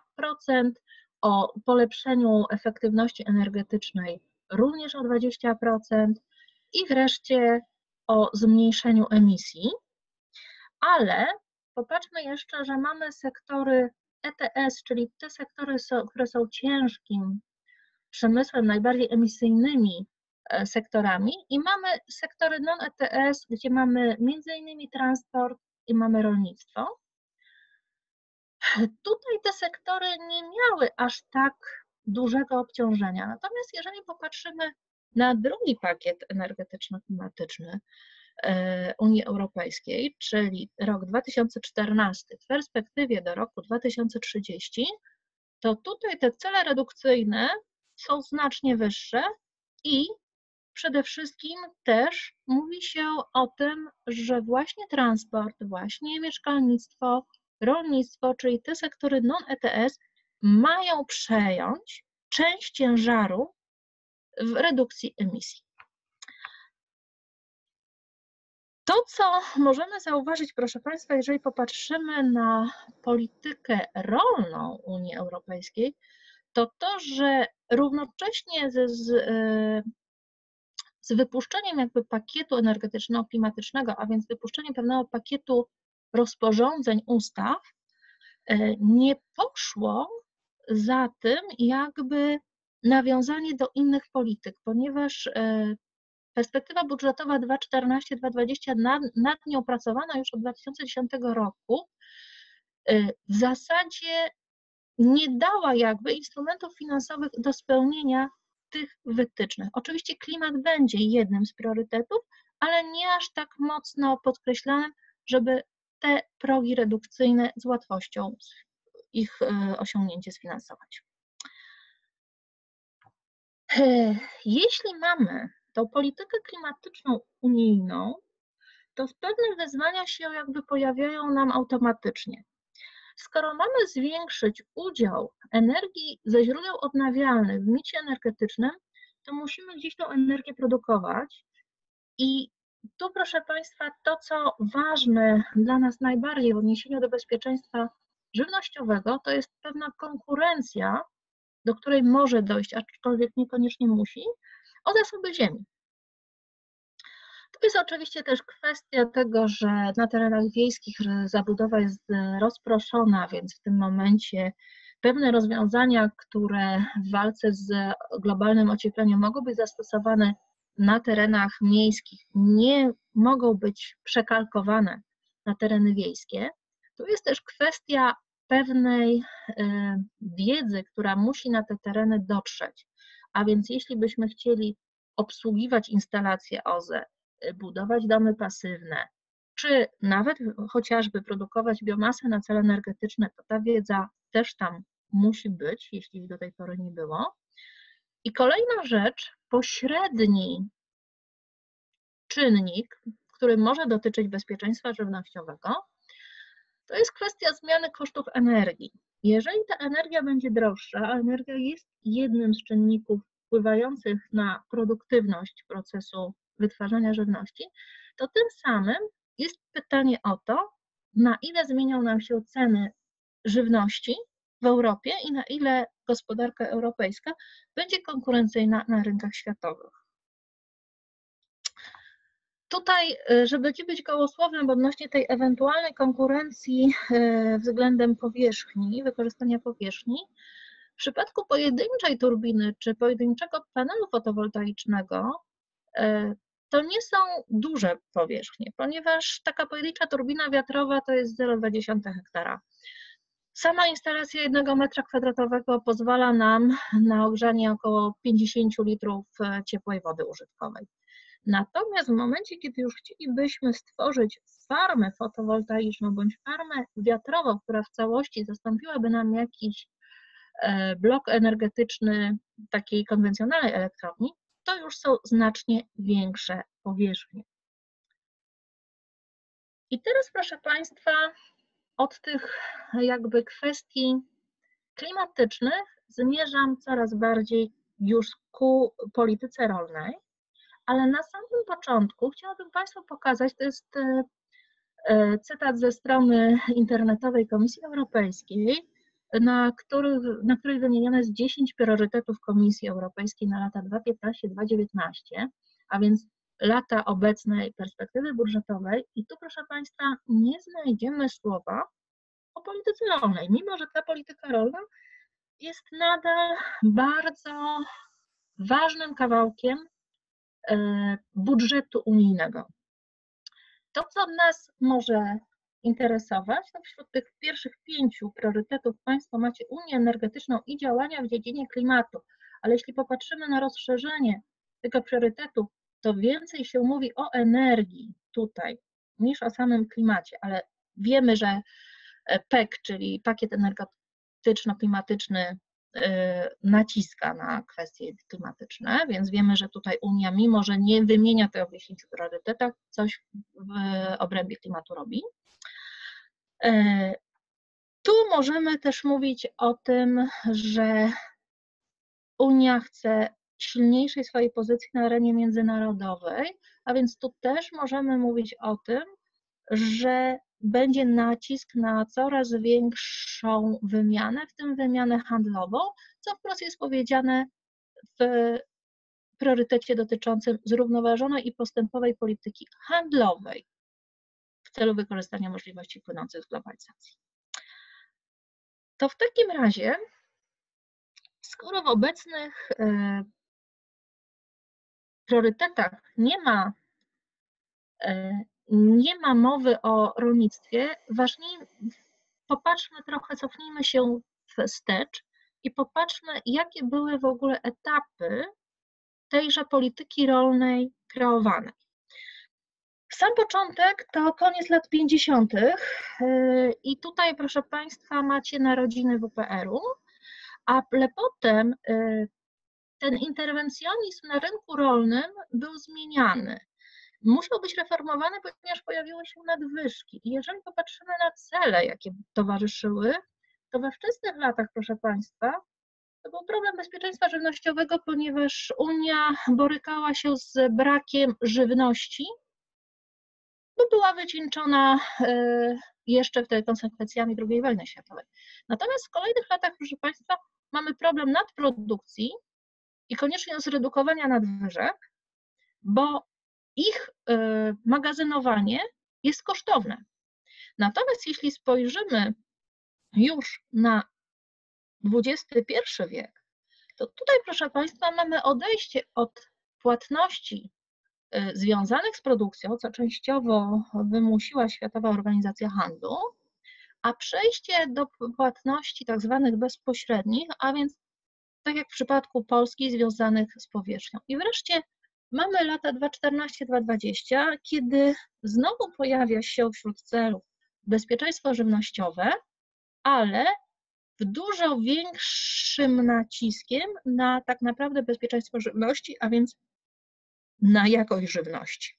[SPEAKER 1] o polepszeniu efektywności energetycznej również o 20% i wreszcie o zmniejszeniu emisji. Ale popatrzmy jeszcze, że mamy sektory ETS, czyli te sektory, są, które są ciężkim przemysłem najbardziej emisyjnymi e, sektorami i mamy sektory non-ETS, gdzie mamy innymi transport i mamy rolnictwo. Tutaj te sektory nie miały aż tak dużego obciążenia. Natomiast jeżeli popatrzymy na drugi pakiet energetyczno-klimatyczny Unii Europejskiej, czyli rok 2014 w perspektywie do roku 2030, to tutaj te cele redukcyjne są znacznie wyższe i przede wszystkim też mówi się o tym, że właśnie transport, właśnie mieszkalnictwo, rolnictwo, czyli te sektory non-ETS mają przejąć część ciężaru w redukcji emisji. To, co możemy zauważyć, proszę Państwa, jeżeli popatrzymy na politykę rolną Unii Europejskiej, to to, że równocześnie z, z, z wypuszczeniem jakby pakietu energetyczno-klimatycznego, a więc wypuszczeniem pewnego pakietu rozporządzeń, ustaw, e, nie poszło za tym jakby nawiązanie do innych polityk, ponieważ e, perspektywa budżetowa 2014-2020 nad, nad nią pracowana już od 2010 roku e, w zasadzie nie dała jakby instrumentów finansowych do spełnienia tych wytycznych. Oczywiście klimat będzie jednym z priorytetów, ale nie aż tak mocno podkreślanym, żeby te progi redukcyjne z łatwością ich e, osiągnięcie sfinansować. E, jeśli mamy tą politykę klimatyczną unijną, to pewne wyzwania się jakby pojawiają nam automatycznie. Skoro mamy zwiększyć udział energii ze źródeł odnawialnych w miksie energetycznym, to musimy gdzieś tą energię produkować i tu, proszę Państwa, to, co ważne dla nas najbardziej w odniesieniu do bezpieczeństwa żywnościowego, to jest pewna konkurencja, do której może dojść, aczkolwiek niekoniecznie musi, o zasoby ziemi. To jest oczywiście też kwestia tego, że na terenach wiejskich zabudowa jest rozproszona, więc w tym momencie pewne rozwiązania, które w walce z globalnym ociepleniem mogą być zastosowane na terenach miejskich, nie mogą być przekalkowane na tereny wiejskie. Tu jest też kwestia pewnej e, wiedzy, która musi na te tereny dotrzeć. A więc jeśli byśmy chcieli obsługiwać instalacje OZE, e, budować domy pasywne, czy nawet chociażby produkować biomasę na cele energetyczne, to ta wiedza też tam musi być, jeśli do tej pory nie było. I kolejna rzecz, pośredni czynnik, który może dotyczyć bezpieczeństwa żywnościowego, to jest kwestia zmiany kosztów energii. Jeżeli ta energia będzie droższa, a energia jest jednym z czynników wpływających na produktywność procesu wytwarzania żywności, to tym samym jest pytanie o to, na ile zmienią nam się ceny żywności w Europie i na ile gospodarka europejska będzie konkurencyjna na rynkach światowych. Tutaj, y, żeby nie być gołosłownym odnośnie tej ewentualnej konkurencji y, względem powierzchni, wykorzystania powierzchni, w przypadku pojedynczej turbiny czy pojedynczego panelu fotowoltaicznego y, to nie są duże powierzchnie, ponieważ taka pojedyncza turbina wiatrowa to jest 0,2 hektara. Sama instalacja jednego metra kwadratowego pozwala nam na ogrzanie około 50 litrów ciepłej wody użytkowej. Natomiast w momencie, kiedy już chcielibyśmy stworzyć farmę fotowoltaiczną bądź farmę wiatrową, która w całości zastąpiłaby nam jakiś e, blok energetyczny takiej konwencjonalnej elektrowni, to już są znacznie większe powierzchnie. I teraz, proszę Państwa, od tych jakby kwestii klimatycznych zmierzam coraz bardziej już ku polityce rolnej ale na samym początku chciałabym Państwu pokazać, to jest e, e, cytat ze strony internetowej Komisji Europejskiej, na, który, na której wymienione jest 10 priorytetów Komisji Europejskiej na lata 2015-2019, a więc lata obecnej perspektywy budżetowej. I tu, proszę Państwa, nie znajdziemy słowa o polityce rolnej, mimo że ta polityka rolna jest nadal bardzo ważnym kawałkiem budżetu unijnego. To, co nas może interesować, to wśród tych pierwszych pięciu priorytetów Państwo macie Unię Energetyczną i działania w dziedzinie klimatu, ale jeśli popatrzymy na rozszerzenie tego priorytetu, to więcej się mówi o energii tutaj niż o samym klimacie, ale wiemy, że PEC, czyli pakiet energetyczno-klimatyczny, naciska na kwestie klimatyczne, więc wiemy, że tutaj Unia, mimo że nie wymienia tego w 10 priorytetach, coś w obrębie klimatu robi. Y, tu możemy też mówić o tym, że Unia chce silniejszej swojej pozycji na arenie międzynarodowej, a więc tu też możemy mówić o tym, że będzie nacisk na coraz większą wymianę, w tym wymianę handlową, co wprost jest powiedziane w priorytecie dotyczącym zrównoważonej i postępowej polityki handlowej w celu wykorzystania możliwości płynących z globalizacji. To w takim razie, skoro w obecnych e, priorytetach nie ma e, nie ma mowy o rolnictwie, ważniej popatrzmy trochę, cofnijmy się wstecz i popatrzmy, jakie były w ogóle etapy tejże polityki rolnej kreowane. Sam początek to koniec lat 50. i tutaj, proszę Państwa, macie narodziny WPR-u, ale potem y, ten interwencjonizm na rynku rolnym był zmieniany musiał być reformowany, ponieważ pojawiły się nadwyżki. I jeżeli popatrzymy na cele, jakie towarzyszyły, to we wczesnych latach, proszę Państwa, to był problem bezpieczeństwa żywnościowego, ponieważ Unia borykała się z brakiem żywności, bo była wycieńczona e, jeszcze wtedy konsekwencjami II wojny światowej. Natomiast w kolejnych latach, proszę Państwa, mamy problem nadprodukcji i konieczność zredukowania nadwyżek, bo ich y, magazynowanie jest kosztowne. Natomiast jeśli spojrzymy już na XXI wiek, to tutaj, proszę Państwa, mamy odejście od płatności y, związanych z produkcją, co częściowo wymusiła Światowa Organizacja Handlu, a przejście do płatności tak zwanych bezpośrednich, a więc tak jak w przypadku Polski, związanych z powierzchnią. I wreszcie Mamy lata 2014-2020, kiedy znowu pojawia się wśród celów bezpieczeństwo żywnościowe, ale w dużo większym naciskiem na tak naprawdę bezpieczeństwo żywności, a więc na jakość żywności.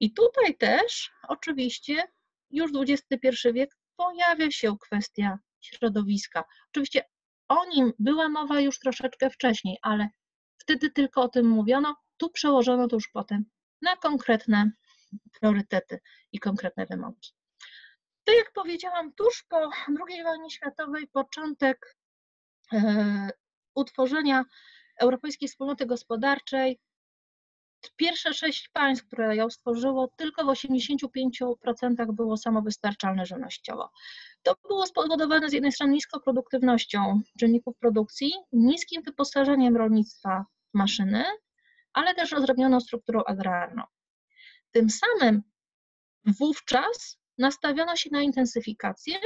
[SPEAKER 1] I tutaj też oczywiście już XXI wiek pojawia się kwestia środowiska. Oczywiście o nim była mowa już troszeczkę wcześniej, ale wtedy tylko o tym mówiono, tu przełożono to już potem na konkretne priorytety i konkretne wymogi. Tak jak powiedziałam, tuż po II wojnie światowej początek e, utworzenia Europejskiej Wspólnoty Gospodarczej, pierwsze sześć państw, które ją stworzyło, tylko w 85% było samowystarczalne żywnościowo. To było spowodowane z jednej strony niską produktywnością czynników produkcji, niskim wyposażeniem rolnictwa w maszyny, ale też rozrobnioną strukturą agrarną. Tym samym wówczas nastawiono się na intensyfikację,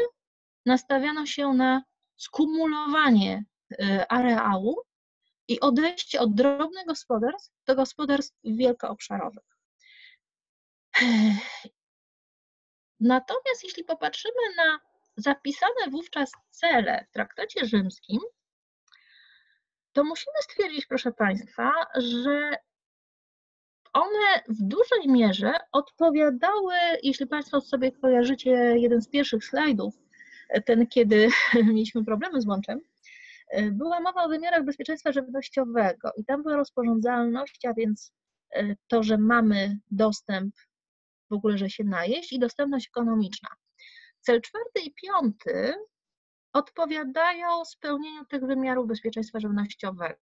[SPEAKER 1] nastawiano się na skumulowanie y, areału i odejście od drobnych gospodarstw do gospodarstw wielkoobszarowych. <sighs> Natomiast jeśli popatrzymy na zapisane wówczas cele w traktacie rzymskim, to musimy stwierdzić, proszę Państwa, że one w dużej mierze odpowiadały, jeśli Państwo sobie kojarzycie jeden z pierwszych slajdów, ten kiedy <laughs> mieliśmy problemy z łączem, była mowa o wymiarach bezpieczeństwa żywnościowego i tam była rozporządzalność, a więc e, to, że mamy dostęp w ogóle, że się najeść i dostępność ekonomiczna. Cel czwarty i piąty odpowiadają spełnieniu tych wymiarów bezpieczeństwa żywnościowego.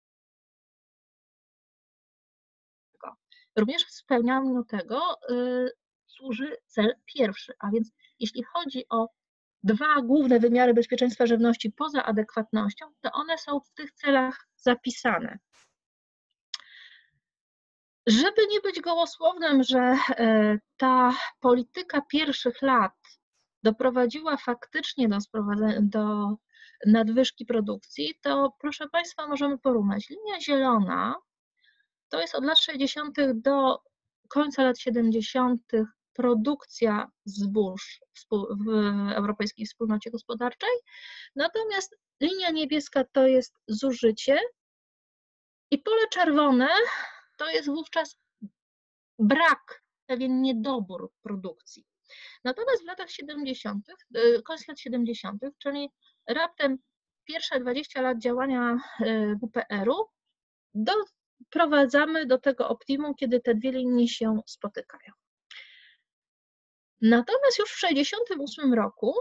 [SPEAKER 1] Również spełnianiu tego y, służy cel pierwszy, a więc jeśli chodzi o dwa główne wymiary bezpieczeństwa żywności poza adekwatnością, to one są w tych celach zapisane. Żeby nie być gołosłownym, że e, ta polityka pierwszych lat doprowadziła faktycznie do, do nadwyżki produkcji, to proszę Państwa, możemy porównać. Linia zielona to jest od lat 60. do końca lat 70. produkcja zbóż w Europejskiej Wspólnocie Gospodarczej, natomiast linia niebieska to jest zużycie i pole czerwone to jest wówczas brak, pewien niedobór produkcji. Natomiast w latach 70., y, koniec lat 70., czyli raptem pierwsze 20 lat działania y, WPR-u, doprowadzamy do tego optimum, kiedy te dwie linie się spotykają. Natomiast już w 1968 roku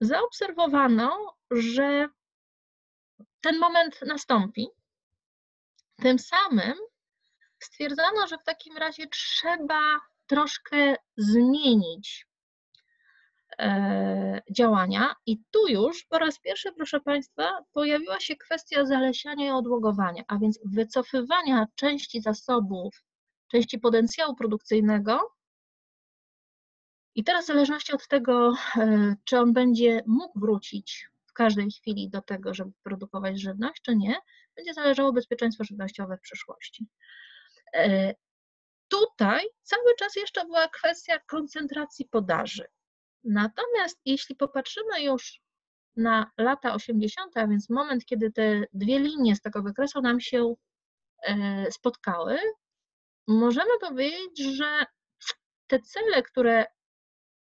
[SPEAKER 1] zaobserwowano, że ten moment nastąpi. Tym samym stwierdzono, że w takim razie trzeba troszkę zmienić e, działania. I tu już po raz pierwszy, proszę Państwa, pojawiła się kwestia zalesiania i odłogowania, a więc wycofywania części zasobów, części potencjału produkcyjnego. I teraz w zależności od tego, e, czy on będzie mógł wrócić w każdej chwili do tego, żeby produkować żywność, czy nie, będzie zależało bezpieczeństwo żywnościowe w przyszłości. Tutaj cały czas jeszcze była kwestia koncentracji podaży. Natomiast jeśli popatrzymy już na lata 80., a więc moment, kiedy te dwie linie z tego wykresu nam się e, spotkały, możemy powiedzieć, że te cele, które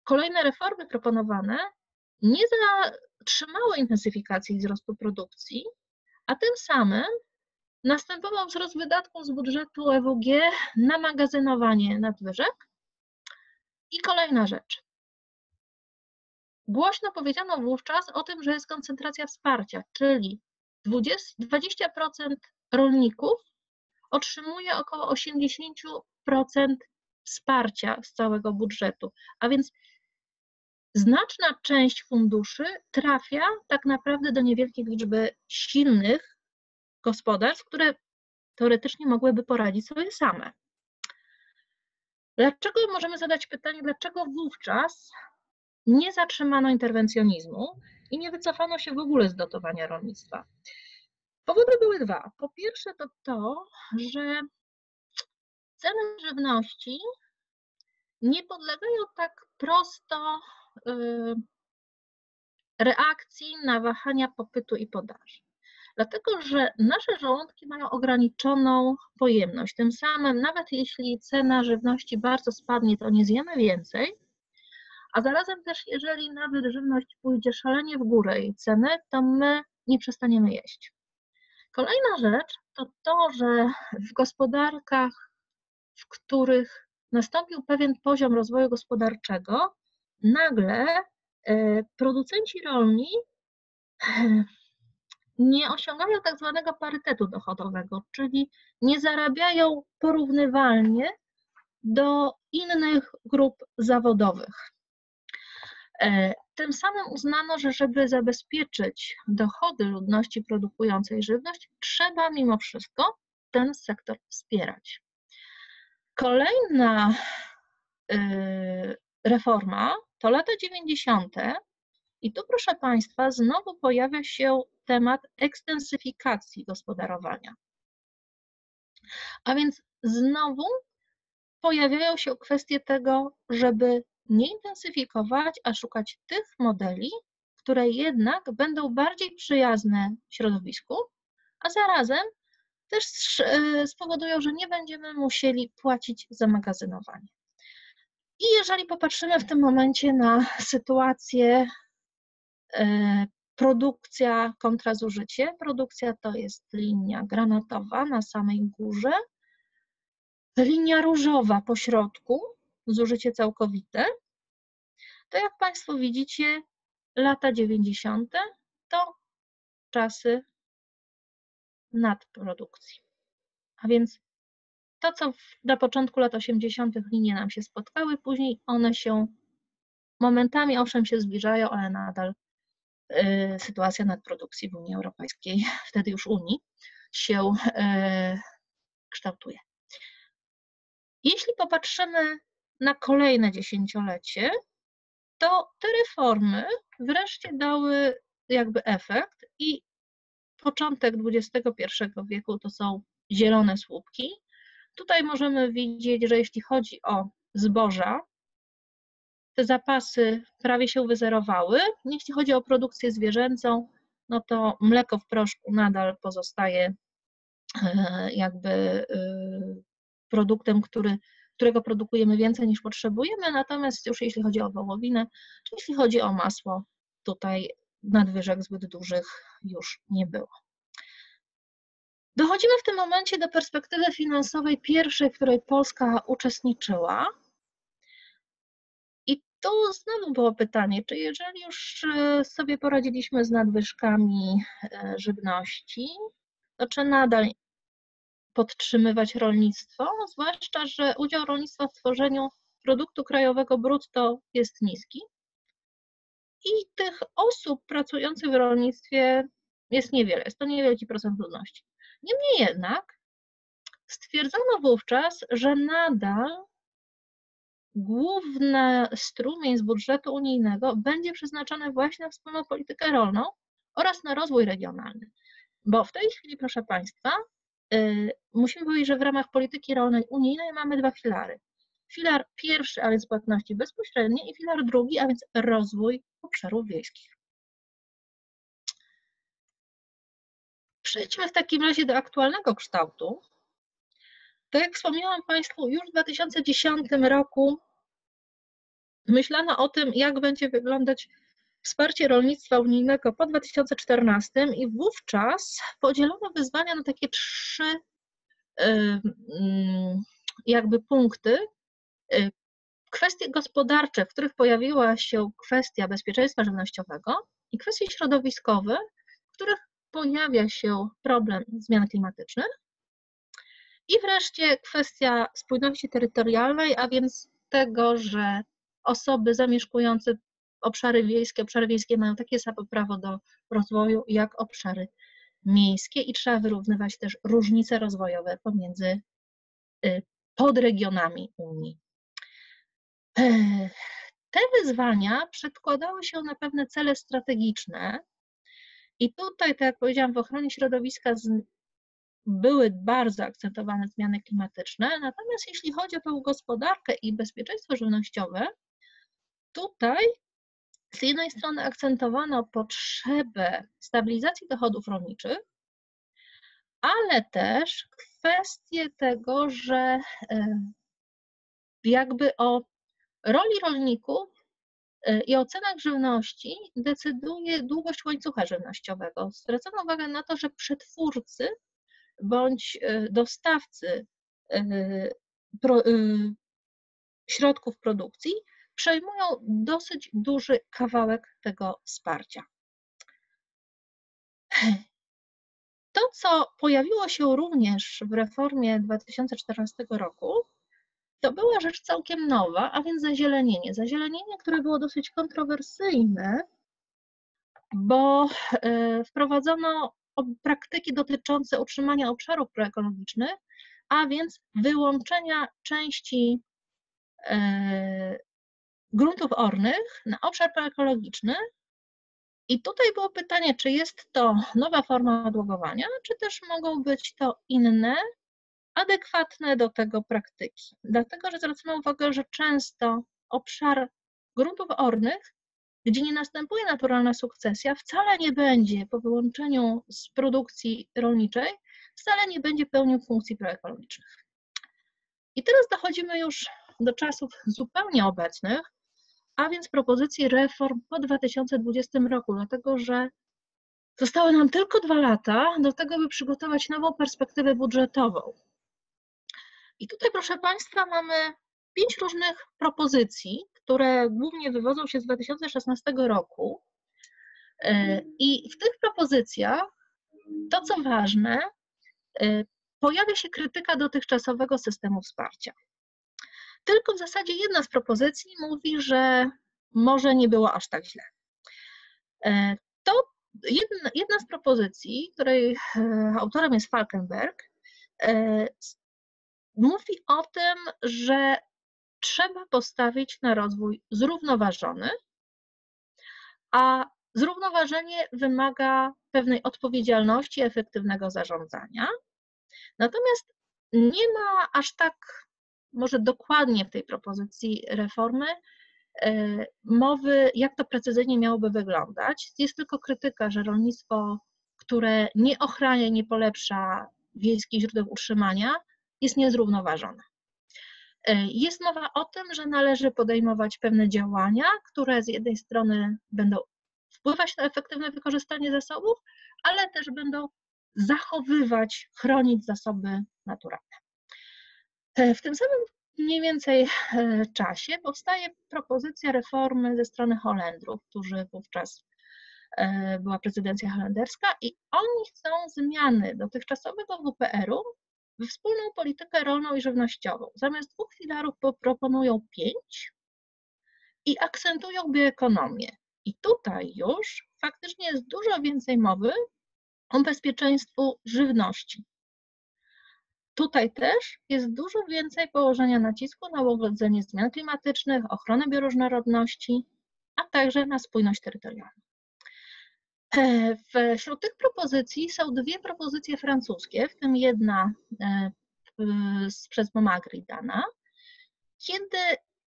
[SPEAKER 1] kolejne reformy proponowane, nie zatrzymały intensyfikacji wzrostu produkcji, a tym samym Następował wzrost wydatków z budżetu EWG na magazynowanie nadwyżek. I kolejna rzecz. Głośno powiedziano wówczas o tym, że jest koncentracja wsparcia, czyli 20, 20% rolników otrzymuje około 80% wsparcia z całego budżetu, a więc znaczna część funduszy trafia tak naprawdę do niewielkiej liczby silnych gospodarstw, które teoretycznie mogłyby poradzić sobie same. Dlaczego możemy zadać pytanie, dlaczego wówczas nie zatrzymano interwencjonizmu i nie wycofano się w ogóle z dotowania rolnictwa? Powody były dwa. Po pierwsze to to, że ceny żywności nie podlegają tak prosto y, reakcji na wahania popytu i podaży. Dlatego, że nasze żołądki mają ograniczoną pojemność. Tym samym, nawet jeśli cena żywności bardzo spadnie, to nie zjemy więcej, a zarazem też, jeżeli nawet żywność pójdzie szalenie w górę i ceny, to my nie przestaniemy jeść. Kolejna rzecz to to, że w gospodarkach, w których nastąpił pewien poziom rozwoju gospodarczego, nagle e, producenci rolni nie osiągają tak zwanego parytetu dochodowego, czyli nie zarabiają porównywalnie do innych grup zawodowych. E, tym samym uznano, że żeby zabezpieczyć dochody ludności produkującej żywność, trzeba mimo wszystko ten sektor wspierać. Kolejna y, reforma to lata 90. I tu, proszę Państwa, znowu pojawia się temat ekstensyfikacji gospodarowania. A więc znowu pojawiają się kwestie tego, żeby nie intensyfikować, a szukać tych modeli, które jednak będą bardziej przyjazne środowisku, a zarazem też e, spowodują, że nie będziemy musieli płacić za magazynowanie. I jeżeli popatrzymy w tym momencie na sytuację Produkcja kontra zużycie. Produkcja to jest linia granatowa na samej górze, linia różowa po środku, zużycie całkowite. To jak Państwo widzicie, lata 90. to czasy nadprodukcji. A więc to, co na początku lat 80. linie nam się spotkały, później one się momentami owszem się zbliżają, ale nadal sytuacja nadprodukcji w Unii Europejskiej, <laughs> wtedy już Unii, się y, kształtuje. Jeśli popatrzymy na kolejne dziesięciolecie, to te reformy wreszcie dały jakby efekt i początek XXI wieku to są zielone słupki. Tutaj możemy widzieć, że jeśli chodzi o zboża, te zapasy prawie się wyzerowały. Jeśli chodzi o produkcję zwierzęcą, no to mleko w proszku nadal pozostaje e, jakby e, produktem, który, którego produkujemy więcej niż potrzebujemy, natomiast już jeśli chodzi o wołowinę, czy jeśli chodzi o masło, tutaj nadwyżek zbyt dużych już nie było. Dochodzimy w tym momencie do perspektywy finansowej pierwszej, w której Polska uczestniczyła. Tu znowu było pytanie, czy jeżeli już e, sobie poradziliśmy z nadwyżkami e, żywności, to czy nadal podtrzymywać rolnictwo, zwłaszcza, że udział rolnictwa w tworzeniu produktu krajowego brutto jest niski. I tych osób pracujących w rolnictwie jest niewiele, jest to niewielki procent ludności. Niemniej jednak stwierdzono wówczas, że nadal główny strumień z budżetu unijnego będzie przeznaczony właśnie na wspólną politykę rolną oraz na rozwój regionalny. Bo w tej chwili, proszę Państwa, yy, musimy powiedzieć, że w ramach polityki rolnej unijnej mamy dwa filary. Filar pierwszy, a więc płatności bezpośrednie i filar drugi, a więc rozwój obszarów wiejskich. Przejdźmy w takim razie do aktualnego kształtu. Tak jak wspomniałam Państwu, już w 2010 roku myślano o tym, jak będzie wyglądać wsparcie rolnictwa unijnego po 2014 i wówczas podzielono wyzwania na takie trzy jakby punkty. Y, kwestie gospodarcze, w których pojawiła się kwestia bezpieczeństwa żywnościowego i kwestie środowiskowe, w których pojawia się problem zmian klimatycznych. I wreszcie kwestia spójności terytorialnej, a więc tego, że osoby zamieszkujące obszary wiejskie, obszary wiejskie mają takie samo prawo do rozwoju jak obszary miejskie i trzeba wyrównywać też różnice rozwojowe pomiędzy y, podregionami Unii. Te wyzwania przedkładały się na pewne cele strategiczne, i tutaj, tak jak powiedziałam, w ochronie środowiska były bardzo akcentowane zmiany klimatyczne, natomiast jeśli chodzi o tę gospodarkę i bezpieczeństwo żywnościowe, tutaj z jednej strony akcentowano potrzebę stabilizacji dochodów rolniczych, ale też kwestię tego, że e, jakby o roli rolników E, i o cenach żywności decyduje długość łańcucha żywnościowego. Zwracono uwagę na to, że przetwórcy bądź e, dostawcy środków produkcji przejmują dosyć duży kawałek tego wsparcia. To, co pojawiło się również w reformie 2014 roku, to była rzecz całkiem nowa, a więc zazielenienie. Zazielenienie, które było dosyć kontrowersyjne, bo e, wprowadzono praktyki dotyczące utrzymania obszarów proekologicznych, a więc wyłączenia części e, gruntów ornych na obszar proekologiczny. I tutaj było pytanie, czy jest to nowa forma odłogowania, czy też mogą być to inne adekwatne do tego praktyki. Dlatego, że zwracamy uwagę, że często obszar gruntów ornych, gdzie nie następuje naturalna sukcesja, wcale nie będzie po wyłączeniu z produkcji rolniczej, wcale nie będzie pełnił funkcji proekologicznych. I teraz dochodzimy już do czasów zupełnie obecnych, a więc propozycji reform po 2020 roku, dlatego że zostały nam tylko dwa lata do tego, by przygotować nową perspektywę budżetową. I tutaj, proszę Państwa, mamy pięć różnych propozycji, które głównie wywodzą się z 2016 roku. E, I w tych propozycjach, to co ważne, e, pojawia się krytyka dotychczasowego systemu wsparcia. Tylko w zasadzie jedna z propozycji mówi, że może nie było aż tak źle. To jedna, jedna z propozycji, której autorem jest Falkenberg, mówi o tym, że trzeba postawić na rozwój zrównoważony, a zrównoważenie wymaga pewnej odpowiedzialności, efektywnego zarządzania. Natomiast nie ma aż tak, może dokładnie w tej propozycji reformy, e, mowy, jak to precyzyjnie miałoby wyglądać. Jest tylko krytyka, że rolnictwo, które nie ochrania, nie polepsza wiejskich źródeł utrzymania, jest niezrównoważone. E, jest mowa o tym, że należy podejmować pewne działania, które z jednej strony będą wpływać na efektywne wykorzystanie zasobów, ale też będą zachowywać, chronić zasoby naturalne. E, w tym samym mniej więcej e, czasie powstaje propozycja reformy ze strony Holendrów, którzy wówczas była prezydencja holenderska i oni chcą zmiany dotychczasowego WPR-u we wspólną politykę rolną i żywnościową. Zamiast dwóch filarów proponują pięć i akcentują bioekonomię. I tutaj już faktycznie jest dużo więcej mowy o bezpieczeństwu żywności. Tutaj też jest dużo więcej położenia nacisku na łagodzenie zmian klimatycznych, ochronę bioróżnorodności, a także na spójność terytorialną. E, wśród tych propozycji są dwie propozycje francuskie, w tym jedna e, przez Momagri dana, kiedy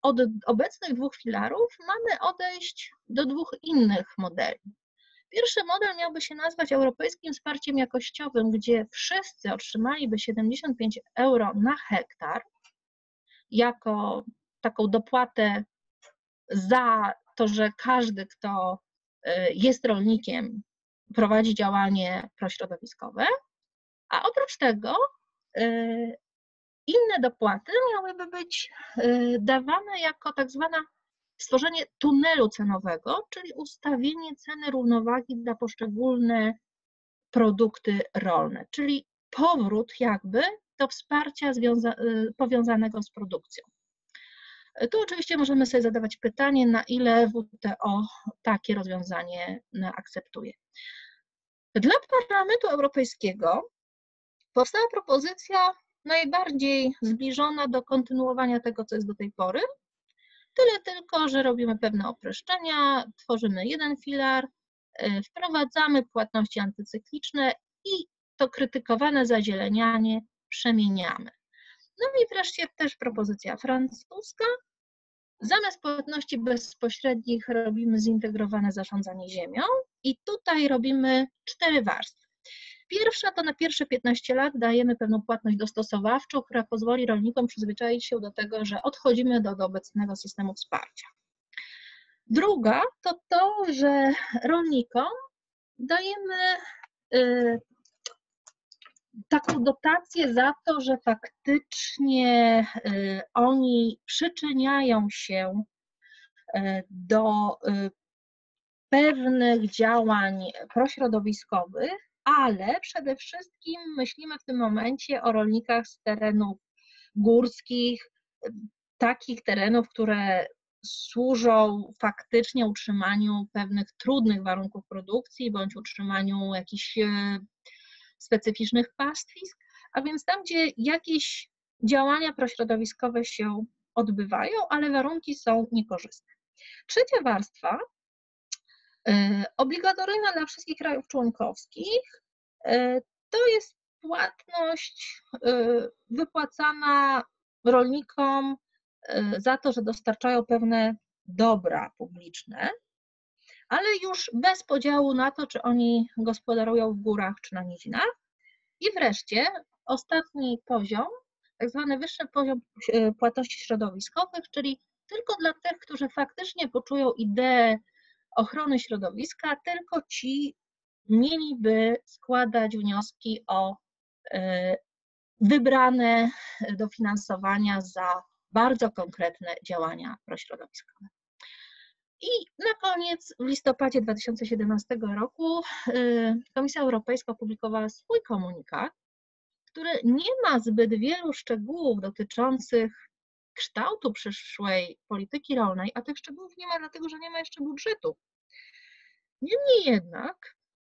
[SPEAKER 1] od obecnych dwóch filarów mamy odejść do dwóch innych modeli. Pierwszy model miałby się nazwać Europejskim Wsparciem Jakościowym, gdzie wszyscy otrzymaliby 75 euro na hektar jako taką dopłatę za to, że każdy, kto Y, jest rolnikiem, prowadzi działanie prośrodowiskowe, a oprócz tego y, inne dopłaty miałyby być y, dawane jako tak zwana stworzenie tunelu cenowego, czyli ustawienie ceny równowagi na poszczególne produkty rolne, czyli powrót jakby do wsparcia powiązanego z produkcją. Tu oczywiście możemy sobie zadawać pytanie, na ile WTO takie rozwiązanie e, akceptuje. Dla Parlamentu Europejskiego powstała propozycja najbardziej zbliżona do kontynuowania tego, co jest do tej pory. Tyle tylko, że robimy pewne opreszczenia, tworzymy jeden filar, e, wprowadzamy płatności antycykliczne i to krytykowane zazielenianie przemieniamy. No i wreszcie też propozycja francuska. Zamiast płatności bezpośrednich robimy zintegrowane zarządzanie ziemią i tutaj robimy cztery warstwy. Pierwsza to na pierwsze 15 lat dajemy pewną płatność dostosowawczą, która pozwoli rolnikom przyzwyczaić się do tego, że odchodzimy do, do obecnego systemu wsparcia. Druga to to, że rolnikom dajemy y, taką dotację za to, że faktycznie y, oni przyczyniają się y, do pewnych działań prośrodowiskowych, ale przede wszystkim myślimy w tym momencie o rolnikach z terenów górskich, takich terenów, które służą faktycznie utrzymaniu pewnych trudnych warunków produkcji bądź utrzymaniu jakichś specyficznych pastwisk, a więc tam, gdzie jakieś działania prośrodowiskowe się odbywają, ale warunki są niekorzystne. Trzecia warstwa, obligatoryjna dla wszystkich krajów członkowskich, y, to jest płatność y, wypłacana rolnikom za to, że dostarczają pewne dobra publiczne, ale już bez podziału na to, czy oni gospodarują w górach czy na nizinach. I wreszcie ostatni poziom, tak zwany wyższy poziom płatności środowiskowych, czyli tylko dla tych, którzy faktycznie poczują ideę ochrony środowiska, tylko ci mieliby składać wnioski o e, wybrane dofinansowania za bardzo konkretne działania prośrodowiskowe. I na koniec, w listopadzie 2017 roku, y, Komisja Europejska opublikowała swój komunikat, który nie ma zbyt wielu szczegółów dotyczących kształtu przyszłej polityki rolnej, a tych szczegółów nie ma, dlatego że nie ma jeszcze budżetu. Niemniej jednak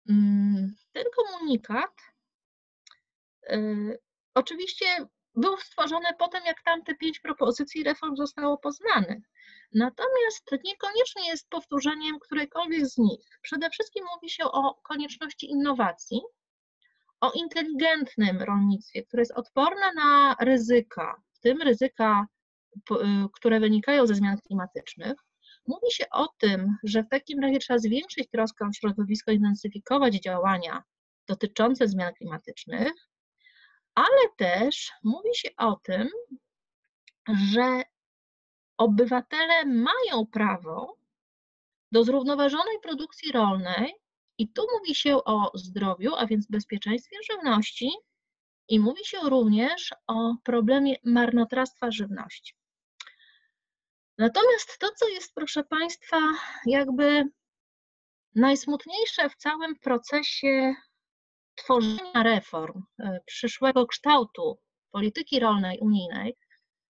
[SPEAKER 1] mm, ten komunikat y, oczywiście był stworzony potem, jak tamte pięć propozycji reform zostało poznanych. Natomiast niekoniecznie jest powtórzeniem którejkolwiek z nich. Przede wszystkim mówi się o konieczności innowacji, o inteligentnym rolnictwie, które jest odporne na ryzyka, w tym ryzyka, które wynikają ze zmian klimatycznych. Mówi się o tym, że w takim razie trzeba zwiększyć troskę o środowisko, intensyfikować działania dotyczące zmian klimatycznych, ale też mówi się o tym, że obywatele mają prawo do zrównoważonej produkcji rolnej i tu mówi się o zdrowiu, a więc bezpieczeństwie żywności i mówi się również o problemie marnotrawstwa żywności. Natomiast to, co jest, proszę Państwa, jakby najsmutniejsze w całym procesie tworzenia reform e, przyszłego kształtu polityki rolnej unijnej,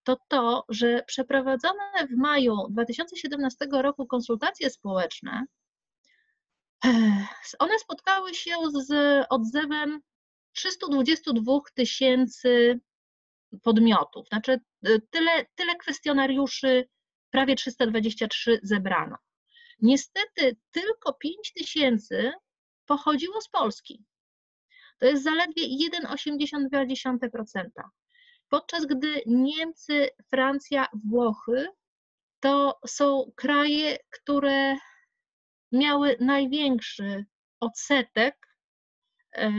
[SPEAKER 1] to to, że przeprowadzone w maju 2017 roku konsultacje społeczne, one spotkały się z odzewem 322 tysięcy podmiotów, znaczy e, tyle, tyle kwestionariuszy, prawie 323 zebrano. Niestety tylko 5 tysięcy pochodziło z Polski. To jest zaledwie 1,82%. Podczas gdy Niemcy, Francja, Włochy to są kraje, które miały największy odsetek e,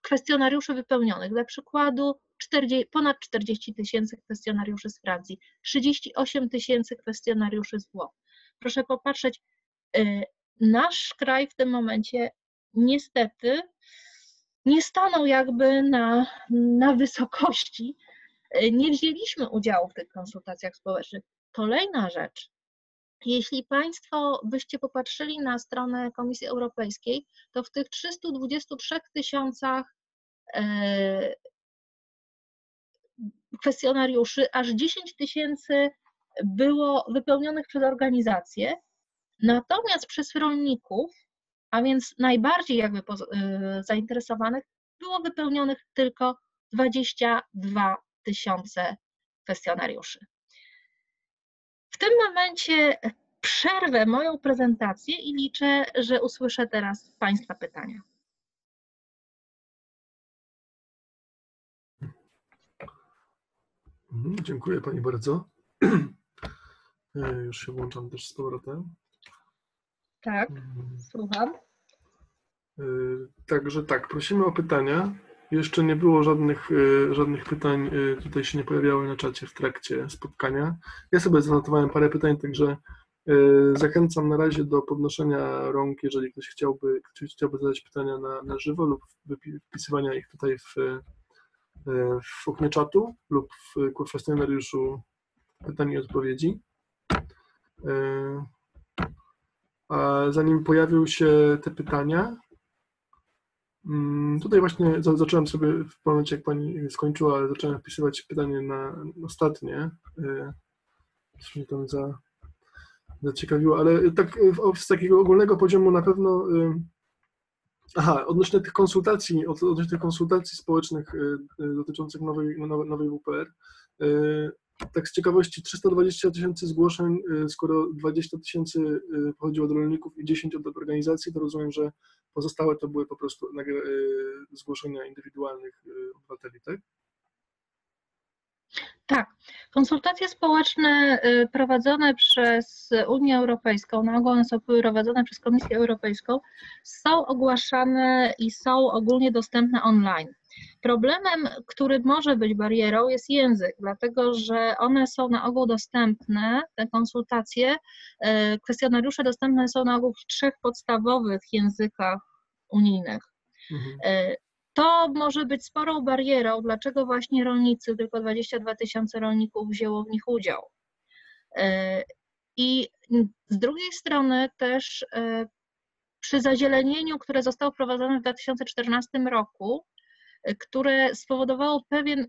[SPEAKER 1] kwestionariuszy wypełnionych. Dla przykładu 40, ponad 40 tysięcy kwestionariuszy z Francji, 38 tysięcy kwestionariuszy z Włoch. Proszę popatrzeć, e, nasz kraj w tym momencie niestety nie stanął jakby na, na wysokości. Nie wzięliśmy udziału w tych konsultacjach społecznych. Kolejna rzecz. Jeśli Państwo byście popatrzyli na stronę Komisji Europejskiej, to w tych 323 tysiącach e, kwestionariuszy aż 10 tysięcy było wypełnionych przez organizacje, natomiast przez rolników a więc najbardziej jakby y, zainteresowanych było wypełnionych tylko 22 tysiące kwestionariuszy. W tym momencie przerwę moją prezentację i liczę, że usłyszę teraz Państwa pytania.
[SPEAKER 2] Dziękuję Pani bardzo. <clears throat> E, już się włączam też z powrotem.
[SPEAKER 1] Tak, mhm. słucham.
[SPEAKER 2] Y, także tak, prosimy o pytania. Jeszcze nie było żadnych, y, żadnych pytań, tutaj się nie pojawiały na czacie w trakcie spotkania. Ja sobie zanotowałem parę pytań, także zachęcam na razie do podnoszenia rąk, jeżeli ktoś chciałby, ktoś chciałby zadać pytania na, na żywo lub wpisywania ich tutaj w, w oknie czatu lub w kwestionariuszu pytań i odpowiedzi. A zanim pojawiły się te pytania, mm, tutaj właśnie zacząłem sobie w momencie, jak pani skończyła, zacząłem wpisywać pytanie na ostatnie. Co mnie tam za, zaciekawiło, ale tak z takiego ogólnego poziomu na pewno. Aha, odnośnie tych konsultacji, odnośnie tych konsultacji społecznych y, y, dotyczących nowej, nowej WPR, tak z ciekawości 320 tysięcy zgłoszeń, y, skoro 20 tysięcy y, pochodziło od rolników i 10 od organizacji, to rozumiem, że pozostałe to były po prostu y, zgłoszenia indywidualnych obywateli, tak?
[SPEAKER 1] Tak. Konsultacje społeczne prowadzone przez Unię Europejską, na ogół one są prowadzone przez Komisję Europejską, są ogłaszane i są ogólnie dostępne online. Problemem, który może być barierą, jest język, dlatego że one są na ogół dostępne, te konsultacje, e, kwestionariusze dostępne są na ogół w trzech podstawowych językach unijnych. Mhm. E, to może być sporą barierą, dlaczego właśnie rolnicy, tylko 22 tysiące rolników wzięło w nich udział. E, I z drugiej strony też przy zazielenieniu, które zostało wprowadzone w 2014 roku, które spowodowało pewien,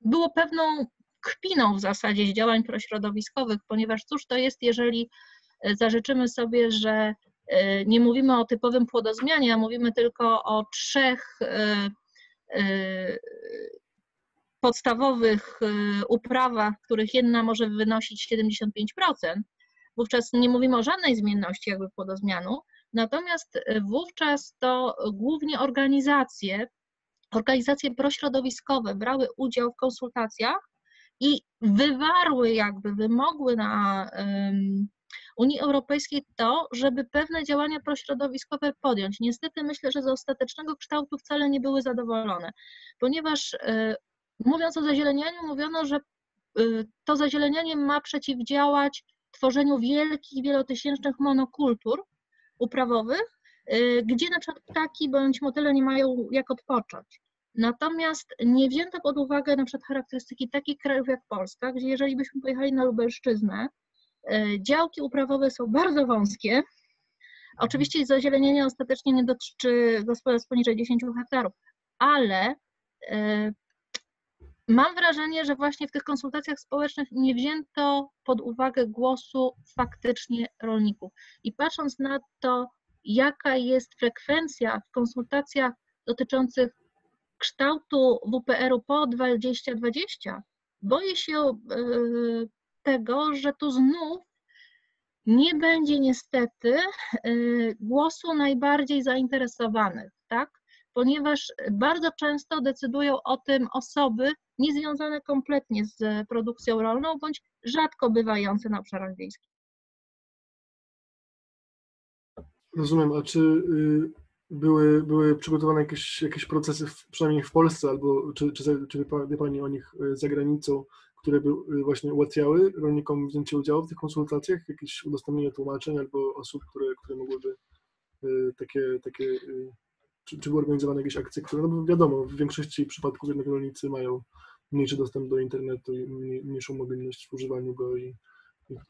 [SPEAKER 1] było pewną kpiną w zasadzie z działań prośrodowiskowych, ponieważ cóż to jest, jeżeli zażyczymy sobie, że nie mówimy o typowym płodozmianie, a mówimy tylko o trzech podstawowych uprawach, których jedna może wynosić 75%, wówczas nie mówimy o żadnej zmienności jakby płodozmianu, natomiast wówczas to głównie organizacje, organizacje prośrodowiskowe brały udział w konsultacjach i wywarły jakby, wymogły na Unii Europejskiej to, żeby pewne działania prośrodowiskowe podjąć. Niestety myślę, że z ostatecznego kształtu wcale nie były zadowolone, ponieważ y, mówiąc o zazielenianiu, mówiono, że y, to zazielenianie ma przeciwdziałać tworzeniu wielkich, wielotysięcznych monokultur uprawowych, y, gdzie na przykład ptaki bądź motyle nie mają jak odpocząć. Natomiast nie wzięto pod uwagę na przykład charakterystyki takich krajów jak Polska, gdzie jeżeli byśmy pojechali na Lubelszczyznę, działki uprawowe są bardzo wąskie. Oczywiście zazielenienie ostatecznie nie dotyczy gospodarstw poniżej 10 hektarów, ale y, Mam wrażenie, że właśnie w tych konsultacjach społecznych nie wzięto pod uwagę głosu faktycznie rolników. I patrząc na to, jaka jest frekwencja w konsultacjach dotyczących kształtu WPR-u po 2020, boję się e, tego, że tu znów nie będzie niestety e, głosu najbardziej zainteresowanych, tak? ponieważ bardzo często decydują o tym osoby niezwiązane kompletnie z produkcją rolną bądź rzadko bywające na obszarach wiejskich.
[SPEAKER 2] Rozumiem, a czy y, były, były przygotowane jakieś, jakieś procesy, w, przynajmniej w Polsce, albo czy, czy, czy wie Pani o nich y, za granicą, które by y, właśnie ułatwiały rolnikom wzięcie udziału w tych konsultacjach, jakieś udostępnienie tłumaczeń albo osób, które, które mogłyby takie, takie czy, czy były organizowane jakieś akcje, które, no wiadomo, w większości przypadków jednak rolnicy mają mniejszy dostęp do internetu i mniejszą mobilność w używaniu go i,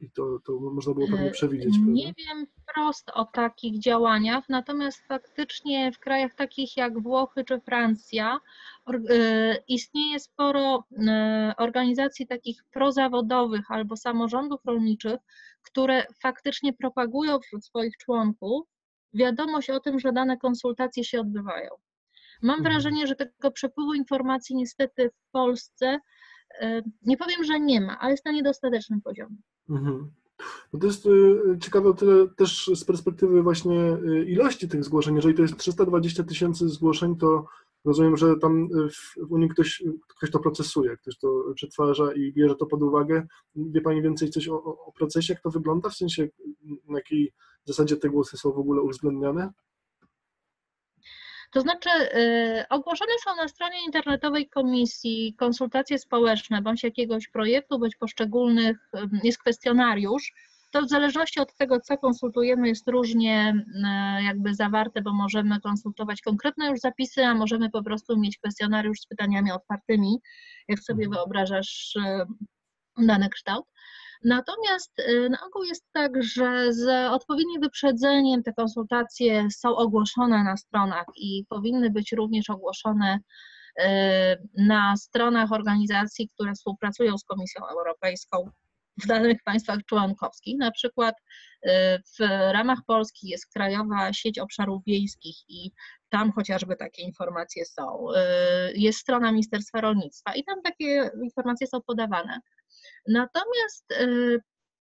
[SPEAKER 2] i to, to można było pewnie przewidzieć.
[SPEAKER 1] Nie wiem wprost o takich działaniach, natomiast faktycznie w krajach takich jak Włochy czy Francja e, istnieje sporo e, organizacji takich prozawodowych albo samorządów rolniczych, które faktycznie propagują wśród swoich członków wiadomość o tym, że dane konsultacje się odbywają. Mam mhm. wrażenie, że tego przepływu informacji niestety w Polsce, e, nie powiem, że nie ma, ale jest na niedostatecznym poziomie. Mhm.
[SPEAKER 2] No to jest e, ciekawe tyle też z perspektywy właśnie e, ilości tych zgłoszeń. Jeżeli to jest 320 tysięcy zgłoszeń, to rozumiem, że tam w Unii ktoś, ktoś to procesuje, ktoś to przetwarza i bierze to pod uwagę. Wie Pani więcej coś o, o procesie, jak to wygląda, w sensie na jakiej zasadzie te głosy są w ogóle uwzględniane?
[SPEAKER 1] To znaczy, y, ogłoszone są na stronie internetowej komisji konsultacje społeczne bądź jakiegoś projektu, bądź poszczególnych, y, jest kwestionariusz. To w zależności od tego, co konsultujemy, jest różnie y, jakby zawarte, bo możemy konsultować konkretne już zapisy, a możemy po prostu mieć kwestionariusz z pytaniami otwartymi, jak sobie mhm. wyobrażasz dany kształt. Natomiast y, na ogół jest tak, że z odpowiednim wyprzedzeniem te konsultacje są ogłoszone na stronach i powinny być również ogłoszone y, na stronach organizacji, które współpracują z Komisją Europejską w danych państwach członkowskich. Na przykład y, w ramach Polski jest Krajowa Sieć Obszarów Wiejskich i tam chociażby takie informacje są. Jest strona Ministerstwa Rolnictwa i tam takie informacje są podawane. Natomiast y,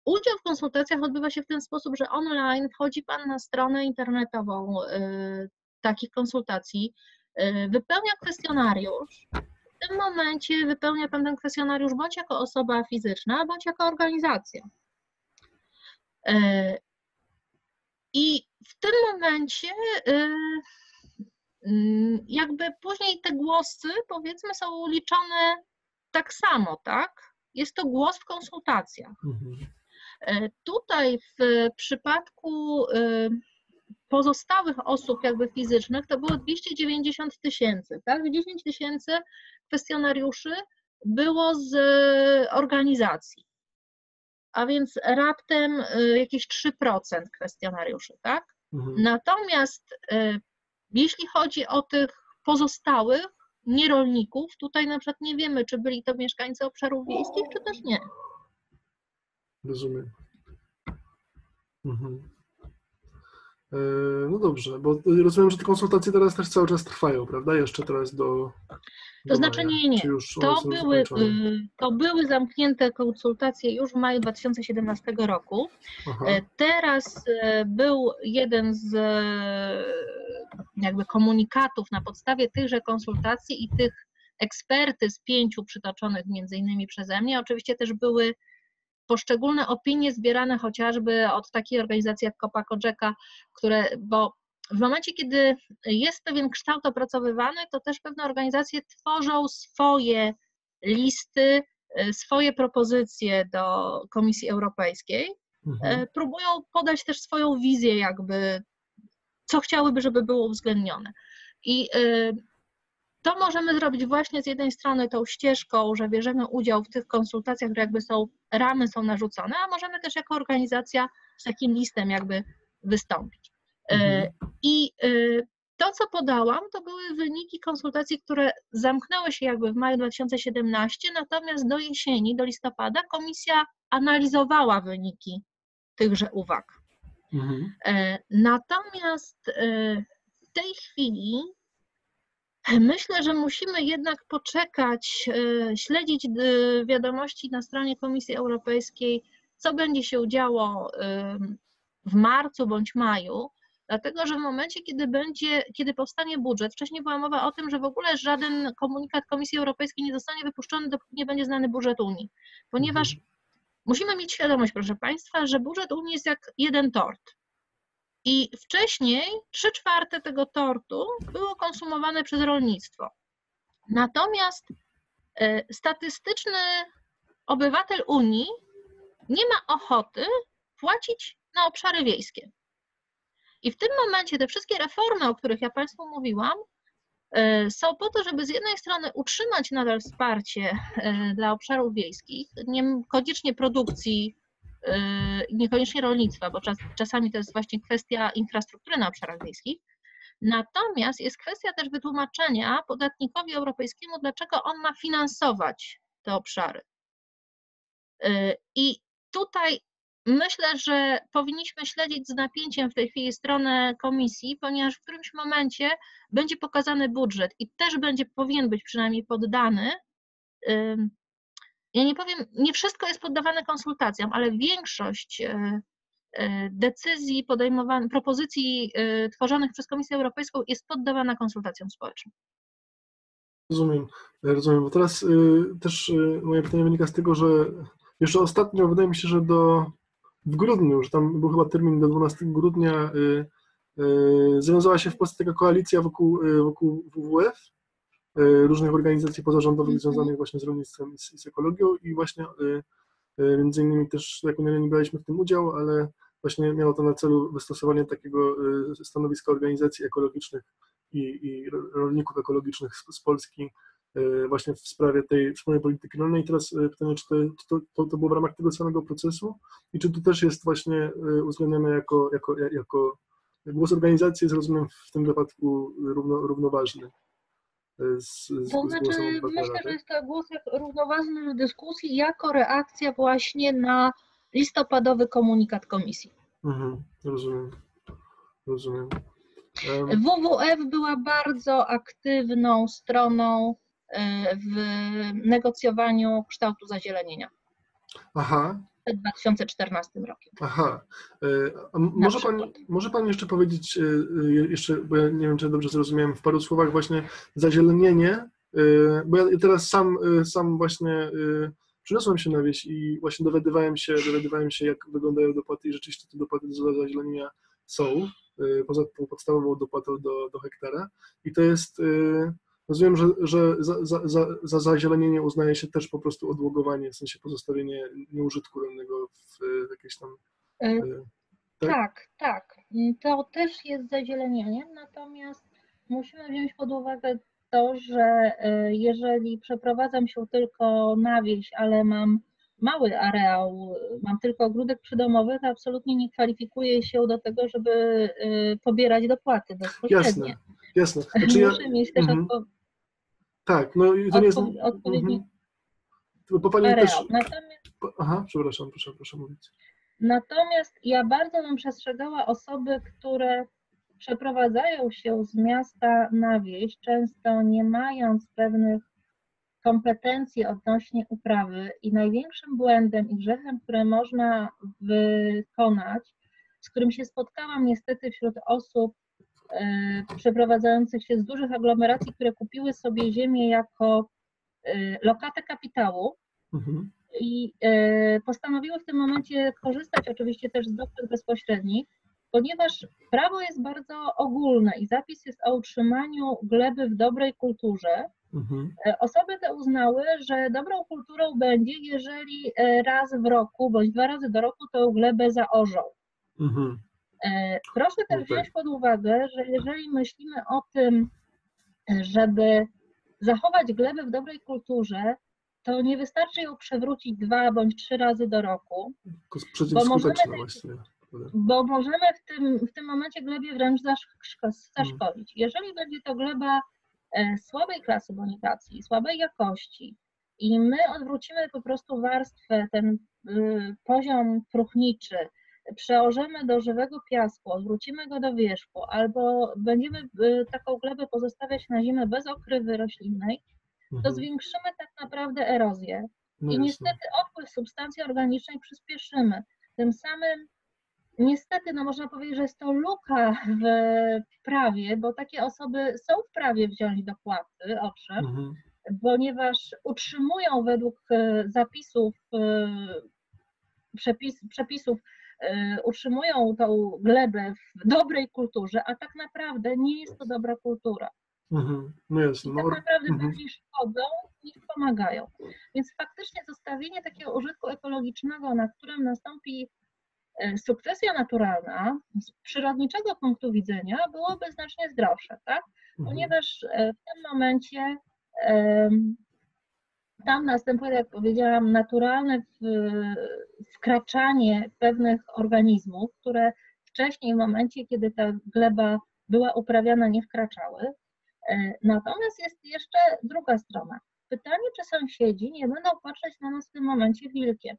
[SPEAKER 1] udział w konsultacjach odbywa się w ten sposób, że online wchodzi Pan na stronę internetową y, takich konsultacji, y, wypełnia kwestionariusz. W tym momencie wypełnia Pan ten kwestionariusz bądź jako osoba fizyczna, bądź jako organizacja. I w tym momencie mm, jakby później te głosy, powiedzmy, są liczone tak samo, tak? Jest to głos w konsultacjach. Mhm. E, tutaj w przypadku e, pozostałych osób jakby fizycznych to było 290 tysięcy, tak? 10 tysięcy kwestionariuszy było z organizacji, a więc raptem e, jakieś 3% kwestionariuszy, tak? Mhm. Natomiast jeśli chodzi o tych pozostałych, nierolników. Tutaj na przykład nie wiemy, czy byli to mieszkańcy obszarów wiejskich, czy też nie.
[SPEAKER 2] Rozumiem. Mhm. E, No dobrze, bo rozumiem, że te konsultacje teraz też cały czas trwają, prawda? Jeszcze teraz do.
[SPEAKER 1] To
[SPEAKER 2] do
[SPEAKER 1] znaczy
[SPEAKER 2] maja.
[SPEAKER 1] nie, nie. To były, y, to były zamknięte konsultacje już w maju 2017 roku.
[SPEAKER 2] Aha.
[SPEAKER 1] E, Teraz e, był jeden z jakby komunikatów na podstawie tychże konsultacji i tych ekspertyz pięciu przytoczonych między innymi przeze mnie. Oczywiście też były poszczególne opinie zbierane chociażby od takiej organizacji jak Copa Cogeca, które, bo w momencie, kiedy jest pewien kształt opracowywany, to też pewne organizacje tworzą swoje listy, e, swoje propozycje do Komisji Europejskiej
[SPEAKER 2] Mhm.
[SPEAKER 1] e, próbują podać też swoją wizję, jakby co chciałyby, żeby było uwzględnione. I e, to możemy zrobić właśnie z jednej strony tą ścieżką, że bierzemy udział w tych konsultacjach, które jakby są, ramy są narzucone, a możemy też jako organizacja z takim listem jakby wystąpić. E,
[SPEAKER 2] Mhm.
[SPEAKER 1] I e, to, co podałam, to były wyniki konsultacji, które zamknęły się jakby w maju 2017, natomiast do jesieni, do listopada komisja analizowała wyniki tychże uwag.
[SPEAKER 2] Mhm.
[SPEAKER 1] E, Natomiast e, w tej chwili myślę, że musimy jednak poczekać, e, śledzić e, wiadomości na stronie Komisji Europejskiej, co będzie się działo e, w marcu bądź maju, dlatego że w momencie, kiedy będzie, kiedy powstanie budżet, wcześniej była mowa o tym, że w ogóle żaden komunikat Komisji Europejskiej nie zostanie wypuszczony, dopóki nie będzie znany budżet Unii, ponieważ musimy mieć świadomość, proszę Państwa, że budżet Unii jest jak jeden tort. I wcześniej trzy czwarte tego tortu było konsumowane przez rolnictwo. Natomiast e, statystyczny obywatel Unii nie ma ochoty płacić na obszary wiejskie. I w tym momencie te wszystkie reformy, o których ja Państwu mówiłam, są po to, żeby z jednej strony utrzymać nadal wsparcie e, dla obszarów wiejskich, niekoniecznie produkcji, e, niekoniecznie rolnictwa, bo czas, czasami to jest właśnie kwestia infrastruktury na obszarach wiejskich. Natomiast jest kwestia też wytłumaczenia podatnikowi europejskiemu, dlaczego on ma finansować te obszary. E, I tutaj myślę, że powinniśmy śledzić z napięciem w tej chwili stronę komisji, ponieważ w którymś momencie będzie pokazany budżet i też będzie powinien być przynajmniej poddany. Ja nie powiem, nie wszystko jest poddawane konsultacjom, ale większość e, e, decyzji podejmowanych, propozycji e, tworzonych przez Komisję Europejską jest poddawana konsultacjom społecznym.
[SPEAKER 2] Rozumiem, rozumiem. Bo teraz y, też y, moje pytanie wynika z tego, że jeszcze ostatnio wydaje mi się, że do w grudniu, że tam był chyba termin do 12 grudnia, y, y, związała się w Polsce taka koalicja wokół, y, wokół WWF, y, różnych organizacji pozarządowych
[SPEAKER 1] Mhm.
[SPEAKER 2] związanych właśnie z rolnictwem i z, i z ekologią i właśnie y, y, między innymi też jako nie braliśmy w tym udział, ale właśnie miało to na celu wystosowanie takiego stanowiska organizacji ekologicznych i, i ro- rolników ekologicznych z, z Polski właśnie w sprawie tej wspólnej polityki rolnej. I teraz y, pytanie, czy to, czy to, to, to było w ramach tego samego procesu i czy to też jest właśnie y, uwzględnione jako, jako, jako głos organizacji jest, rozumiem, w tym wypadku równo, równoważny z, z,
[SPEAKER 1] To znaczy, myślę, że
[SPEAKER 2] tak?
[SPEAKER 1] jest to głos równoważny w dyskusji jako reakcja właśnie na listopadowy komunikat komisji.
[SPEAKER 2] Mhm, rozumiem, rozumiem. Em,
[SPEAKER 1] WWF była bardzo aktywną stroną e, w negocjowaniu kształtu zazielenienia
[SPEAKER 2] aha,
[SPEAKER 1] przed 2014 rokiem.
[SPEAKER 2] Aha. E, A może pani, może pani jeszcze powiedzieć, e, e, jeszcze, bo ja nie wiem, czy dobrze zrozumiałem, w paru słowach właśnie zazielenienie, e, bo ja teraz sam, e, sam właśnie e, przyniosłem się na wieś i właśnie dowiadywałem się, dowiadywałem się, jak wyglądają dopłaty i rzeczywiście te dopłaty do zazielenienia są, e, poza tą podstawową dopłatą do, do hektara i to jest, e, rozumiem, że, że za, za, za, za zazielenienie uznaje się też po prostu odłogowanie, w sensie pozostawienie nieużytku rolnego w, w jakieś tam
[SPEAKER 1] E,
[SPEAKER 2] e, Tak?
[SPEAKER 1] Tak, tak. To też jest zazielenieniem, natomiast musimy wziąć pod uwagę to, że e, jeżeli przeprowadzam się tylko na wieś, ale mam mały areał, mam tylko ogródek przydomowy, to absolutnie nie kwalifikuję się do tego, żeby pobierać dopłaty bezpośrednie.
[SPEAKER 2] Jasne, jasne. Znaczy ja,
[SPEAKER 1] Muszę mieć też
[SPEAKER 2] mhm. Tak, no i to nie jest...
[SPEAKER 1] Odpowiedni
[SPEAKER 2] Mhm. Bo pani też...
[SPEAKER 1] Natomiast
[SPEAKER 2] Aha, przepraszam, proszę, proszę mówić.
[SPEAKER 1] Natomiast ja bardzo bym przestrzegała osoby, które przeprowadzają się z miasta na wieś, często nie mając pewnych kompetencji odnośnie uprawy i największym błędem i grzechem, które można wykonać, z którym się spotkałam niestety wśród osób przeprowadzających się z dużych aglomeracji, które kupiły sobie ziemię jako e, lokatę kapitału,
[SPEAKER 2] Mhm.
[SPEAKER 1] i e, postanowiły w tym momencie korzystać oczywiście też z dopłat bezpośrednich, ponieważ prawo jest bardzo ogólne i zapis jest o utrzymaniu gleby w dobrej kulturze.
[SPEAKER 2] Mhm.
[SPEAKER 1] E, Osoby te uznały, że dobrą kulturą będzie, jeżeli e, raz w roku bądź dwa razy do roku tę glebę zaorzą.
[SPEAKER 2] Mhm.
[SPEAKER 1] E, Proszę też wziąć pod uwagę, że jeżeli myślimy o tym, e, żeby zachować glebę w dobrej kulturze, to nie wystarczy ją przewrócić dwa bądź trzy razy do roku,
[SPEAKER 2] przeciwskuteczne
[SPEAKER 1] możemy-
[SPEAKER 2] właśnie.
[SPEAKER 1] bo możemy w tym, w tym momencie glebie wręcz zaszk- zaszkodzić. Jeżeli będzie to gleba e, słabej klasy bonitacji, słabej jakości i my odwrócimy po prostu warstwę, ten y, poziom próchniczy, przełożymy do żywego piasku, odwrócimy go do wierzchu, albo będziemy y, taką glebę pozostawiać na zimę bez okrywy roślinnej, to
[SPEAKER 2] Mhm.
[SPEAKER 1] zwiększymy tak naprawdę erozję
[SPEAKER 2] No
[SPEAKER 1] i
[SPEAKER 2] jasne.
[SPEAKER 1] niestety odpływ substancji organicznej przyspieszymy. Tym samym niestety no można powiedzieć, że jest to luka w prawie, bo takie osoby są w prawie wziąć dopłaty, owszem,
[SPEAKER 2] Mhm.
[SPEAKER 1] ponieważ utrzymują według e, zapisów, e, przepis, przepisów, utrzymują tą glebę w dobrej kulturze, a tak naprawdę nie jest to dobra kultura.
[SPEAKER 2] Mhm. No.
[SPEAKER 1] I
[SPEAKER 2] No,
[SPEAKER 1] tak naprawdę
[SPEAKER 2] mhm.
[SPEAKER 1] bardziej szkodzą niż pomagają. Więc faktycznie zostawienie takiego użytku ekologicznego, na którym nastąpi e, sukcesja naturalna, z przyrodniczego punktu widzenia byłoby znacznie zdrowsze, tak?
[SPEAKER 2] Mhm.
[SPEAKER 1] Ponieważ e, w tym momencie tam następuje, jak powiedziałam, naturalne wkraczanie pewnych organizmów, które wcześniej w momencie, kiedy ta gleba była uprawiana, nie wkraczały. E, Natomiast jest jeszcze druga strona. Pytanie, czy sąsiedzi nie będą patrzeć na nas w tym momencie wilkiem.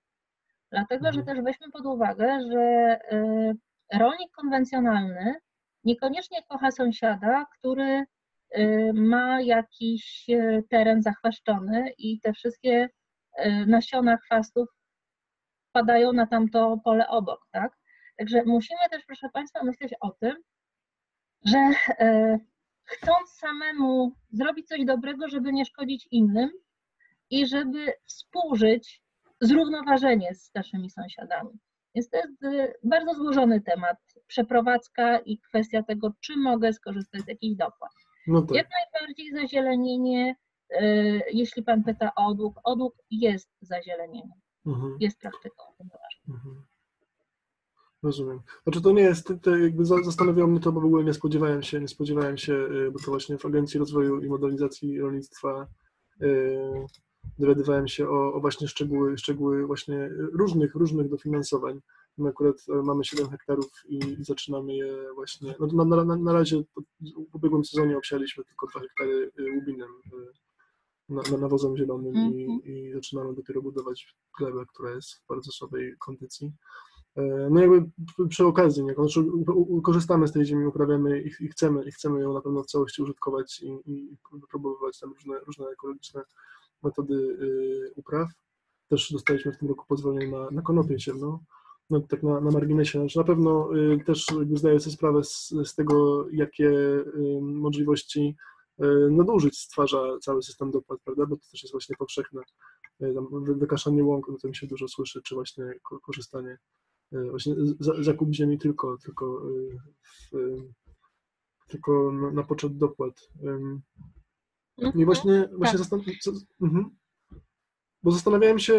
[SPEAKER 1] Dlatego, że
[SPEAKER 2] Mhm.
[SPEAKER 1] też weźmy pod uwagę, że e, rolnik konwencjonalny niekoniecznie kocha sąsiada, który ma jakiś e, teren zachwaszczony i te wszystkie e, nasiona chwastów padają na tamto pole obok, tak? Także musimy też, proszę Państwa, myśleć o tym, że chcąc samemu zrobić coś dobrego, żeby nie szkodzić innym i żeby współżyć zrównoważenie z naszymi sąsiadami. Więc to jest bardzo złożony temat, przeprowadzka i kwestia tego, czy mogę skorzystać z jakichś dopłat.
[SPEAKER 2] No tak.
[SPEAKER 1] Jak najbardziej zazielenienie, e, jeśli Pan pyta o odłóg, odłóg jest zazielenieniem,
[SPEAKER 2] Mhm.
[SPEAKER 1] jest praktyką.
[SPEAKER 2] Mhm. Rozumiem. Znaczy to nie jest, to jakby za- zastanawiało mnie to, bo w ogóle nie spodziewałem się, nie spodziewałem się, y, bo to właśnie w Agencji Rozwoju i Modernizacji Rolnictwa y, dowiadywałem się o, o właśnie szczegóły, szczegóły właśnie różnych, różnych dofinansowań. My akurat e, mamy 7 hektarów i, zaczynamy je właśnie, no na, na, na razie w ubiegłym sezonie obsialiśmy tylko 2 hektary y, łubinem, y, na, na nawozem zielonym i,
[SPEAKER 1] Mhm.
[SPEAKER 2] i zaczynamy dopiero budować glebę, która jest w bardzo słabej kondycji. E, No jakby przy okazji, nie? Znaczy, korzystamy z tej ziemi, uprawiamy i, i, chcemy, i chcemy ją na pewno w całości użytkować i, i próbować tam różne, różne ekologiczne metody y, upraw. Też dostaliśmy w tym roku pozwolenie na, na konopie siewną. No tak na, na marginesie, znaczy na pewno y, też zdaję sobie sprawę z, z tego, jakie y, możliwości y, nadużyć stwarza cały system dopłat, prawda, bo to też jest właśnie powszechne. Tam wy- Wykaszanie łąk, o tym się dużo słyszy, czy właśnie ko- korzystanie właśnie za- zakup ziemi tylko, tylko, w, tylko na, poczet dopłat. Ym, I
[SPEAKER 1] Mhm.
[SPEAKER 2] właśnie, właśnie
[SPEAKER 1] tak.
[SPEAKER 2] zastan- co- mhm. bo zastanawiałem się,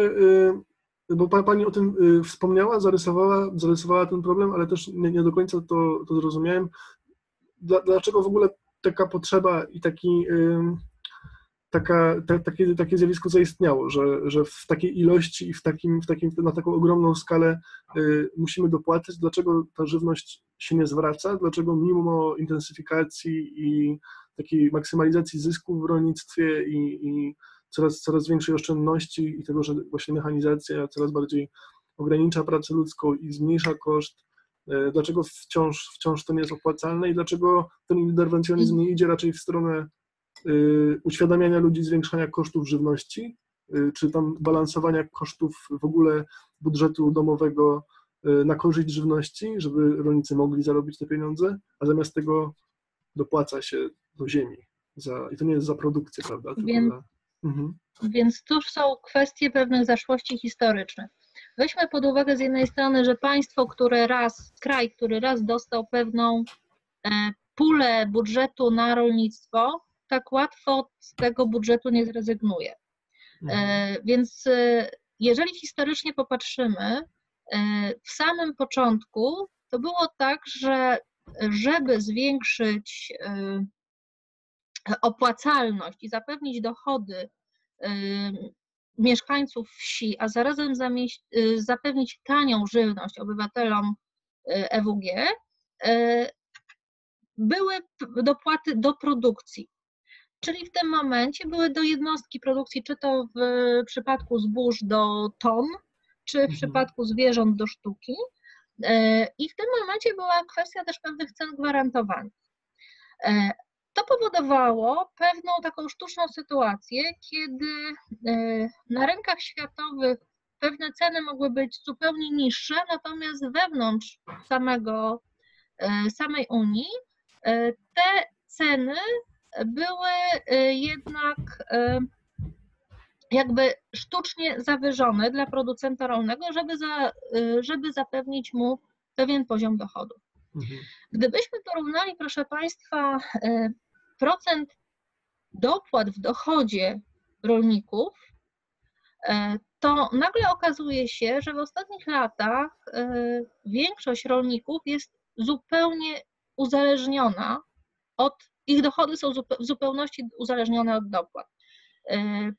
[SPEAKER 2] bo pa- pani o tym y, wspomniała, zarysowała, zarysowała ten problem, ale też nie, nie do końca to, to zrozumiałem. Dla, dlaczego w ogóle taka potrzeba i taki, ym, taka, te, takie, takie zjawisko zaistniało, że, że w takiej ilości i w takim, w takim, na taką ogromną skalę y, musimy dopłacać, dlaczego ta żywność się nie zwraca, dlaczego mimo intensyfikacji i takiej maksymalizacji zysków w rolnictwie i, i coraz, coraz większej oszczędności i tego, że właśnie mechanizacja coraz bardziej ogranicza pracę ludzką i zmniejsza koszt, y, dlaczego wciąż, wciąż to nie jest opłacalne i dlaczego ten interwencjonizm nie idzie raczej w stronę Y, uświadamiania ludzi zwiększania kosztów żywności, y, czy tam balansowania kosztów w ogóle budżetu domowego y, na korzyść żywności, żeby rolnicy mogli zarobić te pieniądze, a zamiast tego dopłaca się do ziemi. Za, I to nie jest za produkcję, prawda?
[SPEAKER 1] Więc, za... mhm. więc tu są kwestie pewnych zaszłości historycznych. Weźmy pod uwagę z jednej strony, że państwo, które raz, kraj, który raz dostał pewną e, pulę budżetu na rolnictwo, tak łatwo z tego budżetu nie zrezygnuje. E, mhm. Więc e, jeżeli historycznie popatrzymy, w samym początku to było tak, że żeby zwiększyć opłacalność i zapewnić dochody mieszkańców wsi, a zarazem zapewnić tanią żywność obywatelom EWG, były dopłaty do produkcji. Czyli w tym momencie były do jednostki produkcji, czy to w przypadku zbóż do ton, czy w mhm. przypadku zwierząt do sztuki. I w tym momencie była kwestia też pewnych cen gwarantowanych. E, to powodowało pewną taką sztuczną sytuację, kiedy e, na rynkach światowych pewne ceny mogły być zupełnie niższe, natomiast wewnątrz samego, samej Unii te ceny były jednak jakby sztucznie zawyżone dla producenta rolnego, żeby, za, żeby zapewnić mu pewien poziom dochodów. Mhm. Gdybyśmy porównali, proszę Państwa, procent dopłat w dochodzie rolników, to nagle okazuje się, że w ostatnich latach większość rolników jest zupełnie uzależniona od ich dochody są w zupełności uzależnione od dopłat. E,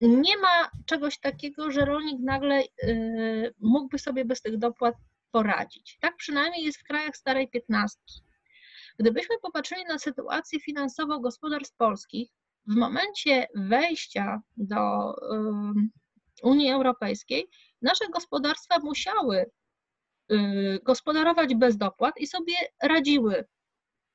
[SPEAKER 1] nie ma czegoś takiego, że rolnik nagle e, mógłby sobie bez tych dopłat poradzić. Tak przynajmniej jest w krajach starej piętnastki. Gdybyśmy popatrzyli na sytuację finansową gospodarstw polskich, w momencie wejścia do Unii Europejskiej, nasze gospodarstwa musiały gospodarować bez dopłat i sobie radziły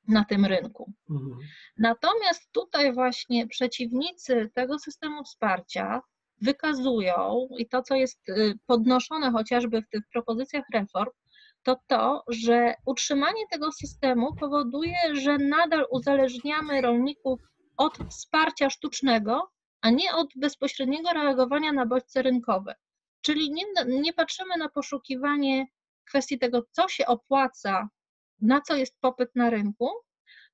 [SPEAKER 1] na tym rynku. Mhm. Natomiast tutaj właśnie przeciwnicy tego systemu wsparcia wykazują, i to, co jest y, podnoszone chociażby w tych propozycjach reform, to to, że utrzymanie tego systemu powoduje, że nadal uzależniamy rolników od wsparcia sztucznego, a nie od bezpośredniego reagowania na bodźce rynkowe. Czyli nie, nie patrzymy na poszukiwanie kwestii tego, co się opłaca na co jest popyt na rynku,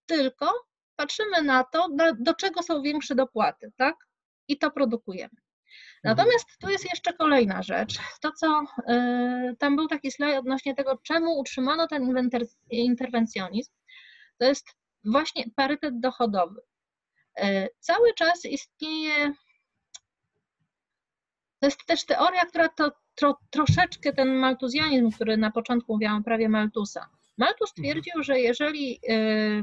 [SPEAKER 1] tylko patrzymy na to, do, czego są większe dopłaty, tak? I to produkujemy. Natomiast tu jest jeszcze kolejna rzecz. To, co y, tam był taki slajd odnośnie tego, czemu utrzymano ten interwencjonizm, to jest właśnie parytet dochodowy. Y, cały czas istnieje. To jest też teoria, która to tro, troszeczkę ten maltuzjanizm, który na początku mówiłam prawie Maltusa, Malthus stwierdził, że jeżeli y,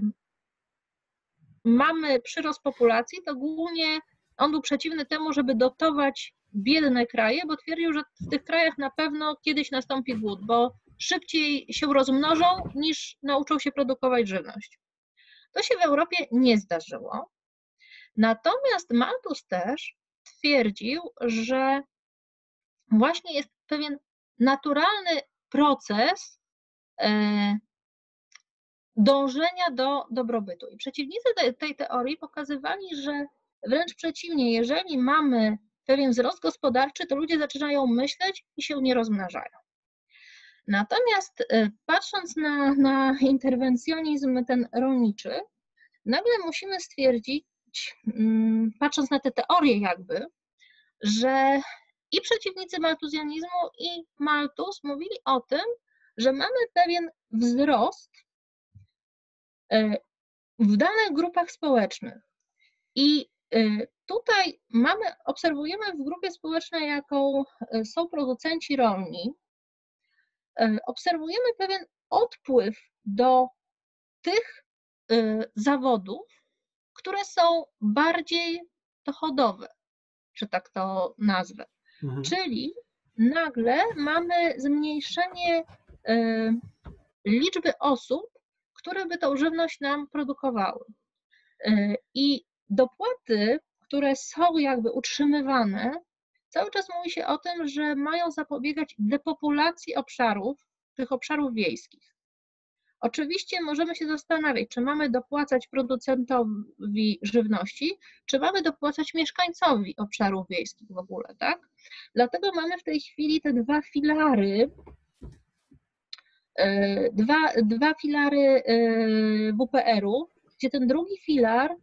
[SPEAKER 1] mamy przyrost populacji, to głównie on był przeciwny temu, żeby dotować biedne kraje, bo twierdził, że w tych krajach na pewno kiedyś nastąpi głód, bo szybciej się rozmnożą niż nauczą się produkować żywność. To się w Europie nie zdarzyło. Natomiast Malthus też twierdził, że właśnie jest pewien naturalny proces E, dążenia do dobrobytu. I przeciwnicy tej, tej teorii pokazywali, że wręcz przeciwnie, jeżeli mamy pewien wzrost gospodarczy, to ludzie zaczynają myśleć i się nie rozmnażają. Natomiast e, patrząc na, na interwencjonizm ten rolniczy, nagle musimy stwierdzić, mm, patrząc na te teorie jakby, że i przeciwnicy maltuzjanizmu i Malthus mówili o tym, że mamy pewien wzrost e, w danych grupach społecznych. I tutaj mamy, obserwujemy w grupie społecznej, jaką y, są producenci rolni, y, obserwujemy pewien odpływ do tych zawodów, które są bardziej dochodowe, że tak to nazwę. Mhm. Czyli nagle mamy zmniejszenie liczby osób, które by tą żywność nam produkowały. I dopłaty, które są jakby utrzymywane, cały czas mówi się o tym, że mają zapobiegać depopulacji obszarów, tych obszarów wiejskich. Oczywiście możemy się zastanawiać, czy mamy dopłacać producentowi żywności, czy mamy dopłacać mieszkańcowi obszarów wiejskich w ogóle, tak? Dlatego mamy w tej chwili te dwa filary, e, dwa, dwa filary e, WPR-u, gdzie ten drugi filar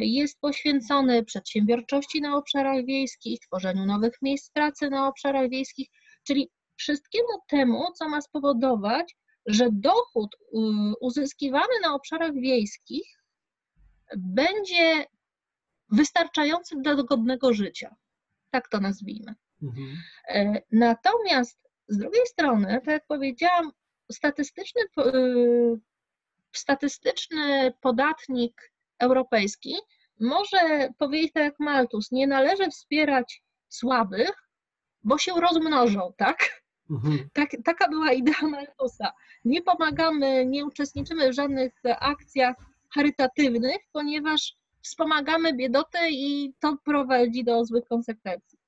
[SPEAKER 1] jest poświęcony przedsiębiorczości na obszarach wiejskich, tworzeniu nowych miejsc pracy na obszarach wiejskich, czyli wszystkiemu temu, co ma spowodować, że dochód y, uzyskiwany na obszarach wiejskich będzie wystarczający do godnego życia. Tak to nazwijmy. Mhm. E, natomiast z drugiej strony, tak jak powiedziałam, statystyczny, y, statystyczny podatnik europejski może powiedzieć tak jak Maltus, nie należy wspierać słabych, bo się rozmnożą, tak? Mhm. tak taka była idea Maltusa. Nie pomagamy, nie uczestniczymy w żadnych akcjach charytatywnych, ponieważ wspomagamy biedotę i to prowadzi do złych konsekwencji.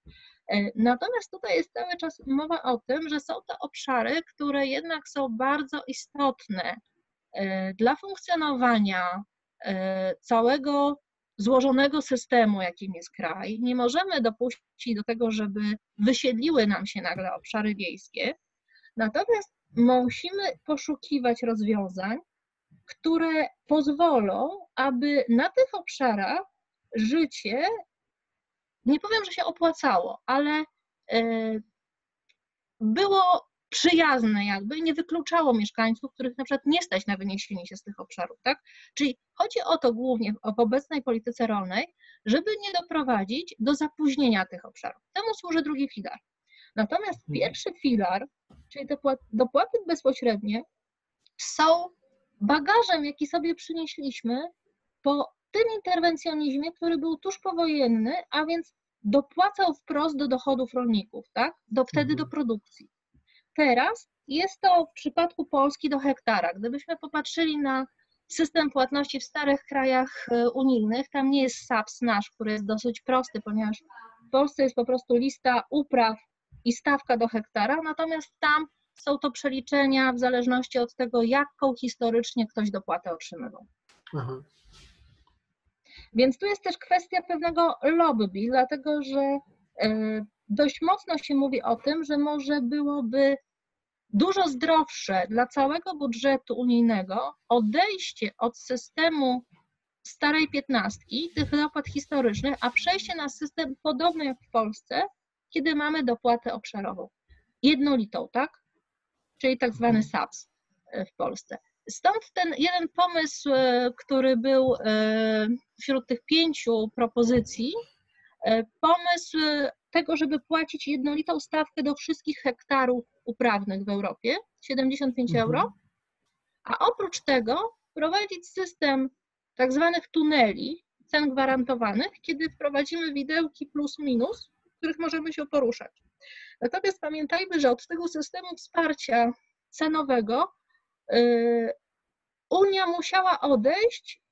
[SPEAKER 1] E, natomiast tutaj jest cały czas mowa o tym, że są to obszary, które jednak są bardzo istotne e, dla funkcjonowania całego złożonego systemu, jakim jest kraj. Nie możemy dopuścić do tego, żeby wysiedliły nam się nagle obszary wiejskie. Natomiast musimy poszukiwać rozwiązań, które pozwolą, aby na tych obszarach życie, nie powiem, że się opłacało, ale e, było przyjazne jakby, nie wykluczało mieszkańców, których na przykład nie stać na wyniesienie się z tych obszarów, tak? Czyli chodzi o to głównie w obecnej polityce rolnej, żeby nie doprowadzić do zapóźnienia tych obszarów. Temu służy drugi filar. Natomiast mhm. pierwszy filar, czyli dopłaty bezpośrednie, są bagażem, jaki sobie przynieśliśmy po tym interwencjonizmie, który był tuż powojenny, a więc dopłacał wprost do dochodów rolników, tak? Do, wtedy do mhm. produkcji. Teraz jest to w przypadku Polski do hektara. Gdybyśmy popatrzyli na system płatności w starych krajach e, unijnych, tam nie jest SAPS nasz, który jest dosyć prosty, ponieważ w Polsce jest po prostu lista upraw i stawka do hektara, natomiast tam są to przeliczenia w zależności od tego, jaką historycznie ktoś dopłatę otrzymywał. Aha. Więc tu jest też kwestia pewnego lobby, dlatego że e, dość mocno się mówi o tym, że może byłoby dużo zdrowsze dla całego budżetu unijnego odejście od systemu starej piętnastki, tych dopłat historycznych, a przejście na system podobny jak w Polsce, kiedy mamy dopłatę obszarową. Jednolitą, tak? Czyli tak zwany SAPS e, w Polsce. Stąd ten jeden pomysł, e, który był e, wśród tych pięciu propozycji, pomysł tego, żeby płacić jednolitą stawkę do wszystkich hektarów uprawnych w Europie, 75 mhm. euro, a oprócz tego wprowadzić system tak zwanych tuneli, cen gwarantowanych, kiedy wprowadzimy widełki plus minus, w których możemy się poruszać. Natomiast pamiętajmy, że od tego systemu wsparcia cenowego yy, Unia musiała odejść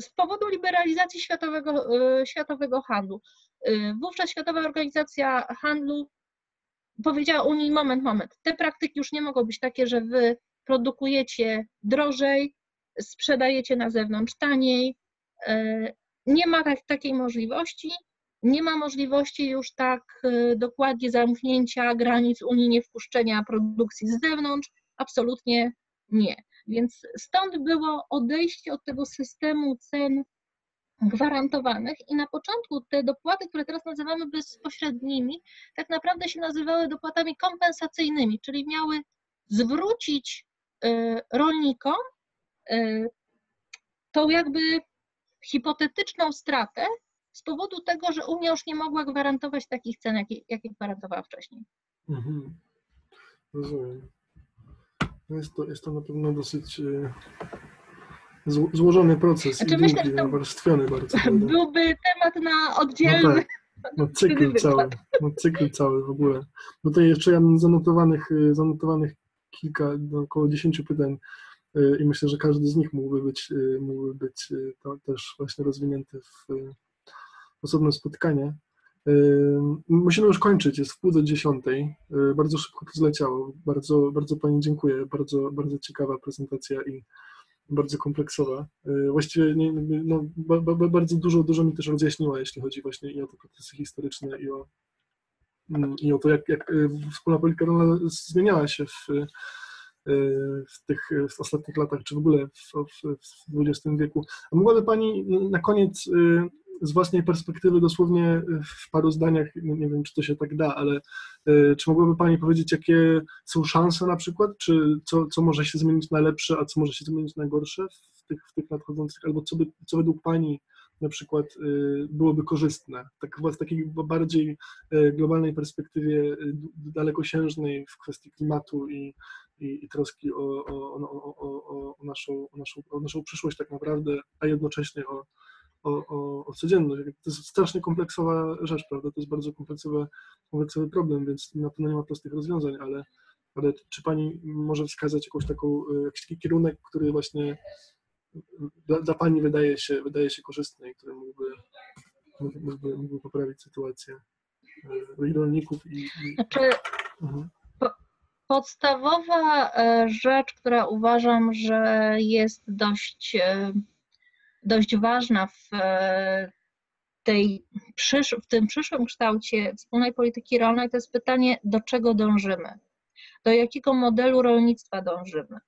[SPEAKER 1] z powodu liberalizacji światowego, yy, światowego handlu. Yy, wówczas Światowa Organizacja Handlu powiedziała Unii, moment, moment, te praktyki już nie mogą być takie, że wy produkujecie drożej, sprzedajecie na zewnątrz taniej, e, nie ma tak, takiej możliwości, nie ma możliwości już tak e, dokładnie zamknięcia granic Unii, nie wpuszczenia produkcji z zewnątrz, absolutnie nie. Więc stąd było odejście od tego systemu cen gwarantowanych i na początku te dopłaty, które teraz nazywamy bezpośrednimi, tak naprawdę się nazywały dopłatami kompensacyjnymi, czyli miały zwrócić y, rolnikom y, tą jakby hipotetyczną stratę z powodu tego, że Unia już nie mogła gwarantować takich cen, jakie, jakie gwarantowała wcześniej.
[SPEAKER 2] Mhm. Rozumiem. No jest to, jest to na pewno dosyć zło- złożony proces
[SPEAKER 1] Znaczy
[SPEAKER 2] i
[SPEAKER 1] myślę,
[SPEAKER 2] długi,
[SPEAKER 1] że to
[SPEAKER 2] nawarstwiony bardzo. <laughs>
[SPEAKER 1] Byłby temat na oddzielny.
[SPEAKER 2] No tak. No cykl cały, no cykl cały w ogóle. No tutaj jeszcze ja mam zanotowanych, y, zanotowanych kilka, no, około 10 pytań y, i myślę, że każdy z nich mógłby być, y, mógłby być to też właśnie rozwinięty w osobne spotkanie. Musimy już kończyć, jest w pół do dziesiątej. Bardzo szybko to zleciało. Bardzo, bardzo Pani dziękuję. Bardzo, bardzo ciekawa prezentacja i bardzo kompleksowa. Y, Właściwie nie, no, ba, ba, ba- bardzo dużo, dużo mi też rozjaśniła, jeśli chodzi właśnie i o te procesy historyczne, i o, mm, i o to, jak, jak y, wspólna polityka rolna zmieniała się w, y, w tych w ostatnich latach, czy w ogóle w, w, w XX wieku. A mogłaby Pani na koniec z własnej perspektywy dosłownie w paru zdaniach, nie wiem, czy to się tak da, ale y, czy mogłaby Pani powiedzieć, jakie są szanse na przykład, czy co, co może się zmienić na lepsze, a co może się zmienić na gorsze w tych, w tych nadchodzących, albo co, by, co według Pani na przykład y, byłoby korzystne, tak w takiej bardziej globalnej perspektywie, dalekosiężnej w kwestii klimatu i, i, i troski o, o, o, o, naszą, o, naszą, o naszą przyszłość tak naprawdę, a jednocześnie o, o, o, o codzienność. To jest strasznie kompleksowa rzecz, prawda? To jest bardzo kompleksowy, kompleksowy problem, więc na pewno nie ma prostych rozwiązań, ale, ale czy Pani może wskazać jakąś taką, y, jakiś taki kierunek, który właśnie dla, dla Pani wydaje się, wydaje się korzystny i który mógłby, mógłby, mógłby poprawić sytuację i rolników i... i
[SPEAKER 1] Znaczy,
[SPEAKER 2] mhm.
[SPEAKER 1] podstawowa e, rzecz, która uważam, że jest dość, e, dość ważna w, e, tej w tym przyszłym kształcie wspólnej polityki rolnej, to jest pytanie, do czego dążymy, do jakiego modelu rolnictwa dążymy.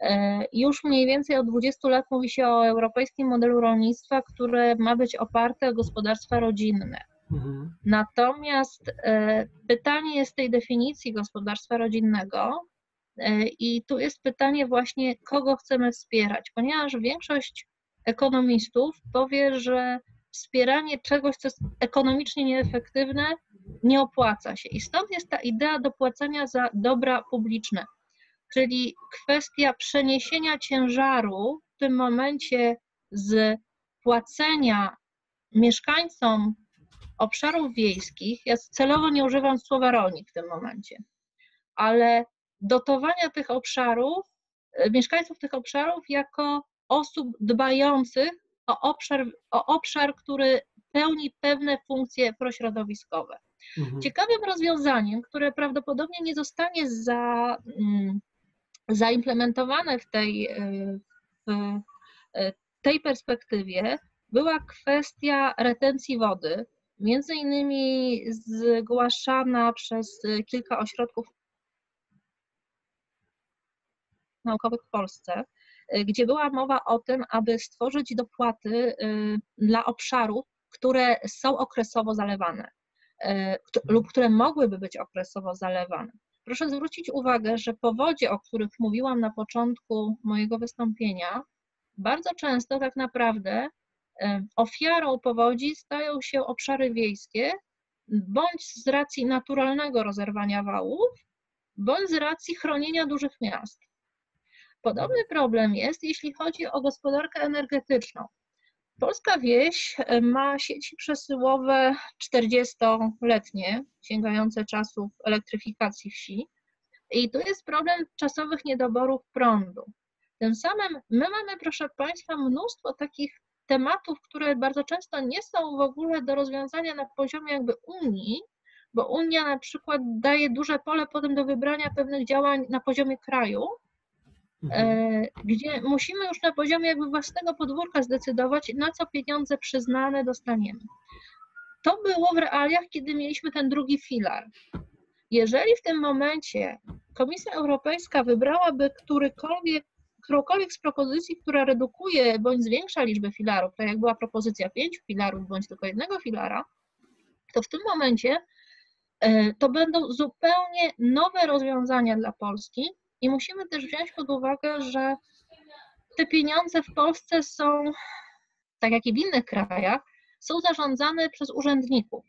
[SPEAKER 1] E, Już mniej więcej od 20 lat mówi się o europejskim modelu rolnictwa, które ma być oparte o gospodarstwa rodzinne.
[SPEAKER 2] Mhm.
[SPEAKER 1] Natomiast e, pytanie jest tej definicji gospodarstwa rodzinnego i tu jest pytanie właśnie, kogo chcemy wspierać, ponieważ większość ekonomistów powie, że wspieranie czegoś, co jest ekonomicznie nieefektywne, nie opłaca się. I stąd jest ta idea dopłacania za dobra publiczne, czyli kwestia przeniesienia ciężaru w tym momencie z płacenia mieszkańcom obszarów wiejskich, ja celowo nie używam słowa rolnik w tym momencie, ale dotowania tych obszarów, mieszkańców tych obszarów jako osób dbających o obszar, o obszar który pełni pewne funkcje prośrodowiskowe.
[SPEAKER 2] Mhm.
[SPEAKER 1] Ciekawym rozwiązaniem, które prawdopodobnie nie zostanie za, mm, zaimplementowane w tej, y, w y, tej perspektywie, była kwestia retencji wody, między innymi zgłaszana przez kilka ośrodków naukowych w Polsce, gdzie była mowa o tym, aby stworzyć dopłaty y, dla obszarów, które są okresowo zalewane y, kt- lub które mogłyby być okresowo zalewane. Proszę zwrócić uwagę, że powodzie, o których mówiłam na początku mojego wystąpienia, bardzo często tak naprawdę ofiarą powodzi stają się obszary wiejskie, bądź z racji naturalnego rozerwania wałów, bądź z racji chronienia dużych miast. Podobny problem jest, jeśli chodzi o gospodarkę energetyczną. Polska wieś e, ma sieci przesyłowe 40-letnie, sięgające czasów elektryfikacji wsi. I tu jest problem czasowych niedoborów prądu. Tym samym my mamy, proszę Państwa, mnóstwo takich tematów, które bardzo często nie są w ogóle do rozwiązania na poziomie jakby Unii, bo Unia na przykład daje duże pole potem do wybrania pewnych działań na poziomie kraju, gdzie musimy już na poziomie jakby własnego podwórka zdecydować, na co pieniądze przyznane dostaniemy. To było w realiach, kiedy mieliśmy ten drugi filar. Jeżeli w tym momencie Komisja Europejska wybrałaby którykolwiek, którąkolwiek z propozycji, która redukuje bądź zwiększa liczbę filarów, tak jak była propozycja pięciu filarów bądź tylko jednego filara, to w tym momencie e, to będą zupełnie nowe rozwiązania dla Polski i musimy też wziąć pod uwagę, że te pieniądze w Polsce są, tak jak i w innych krajach, są zarządzane przez urzędników.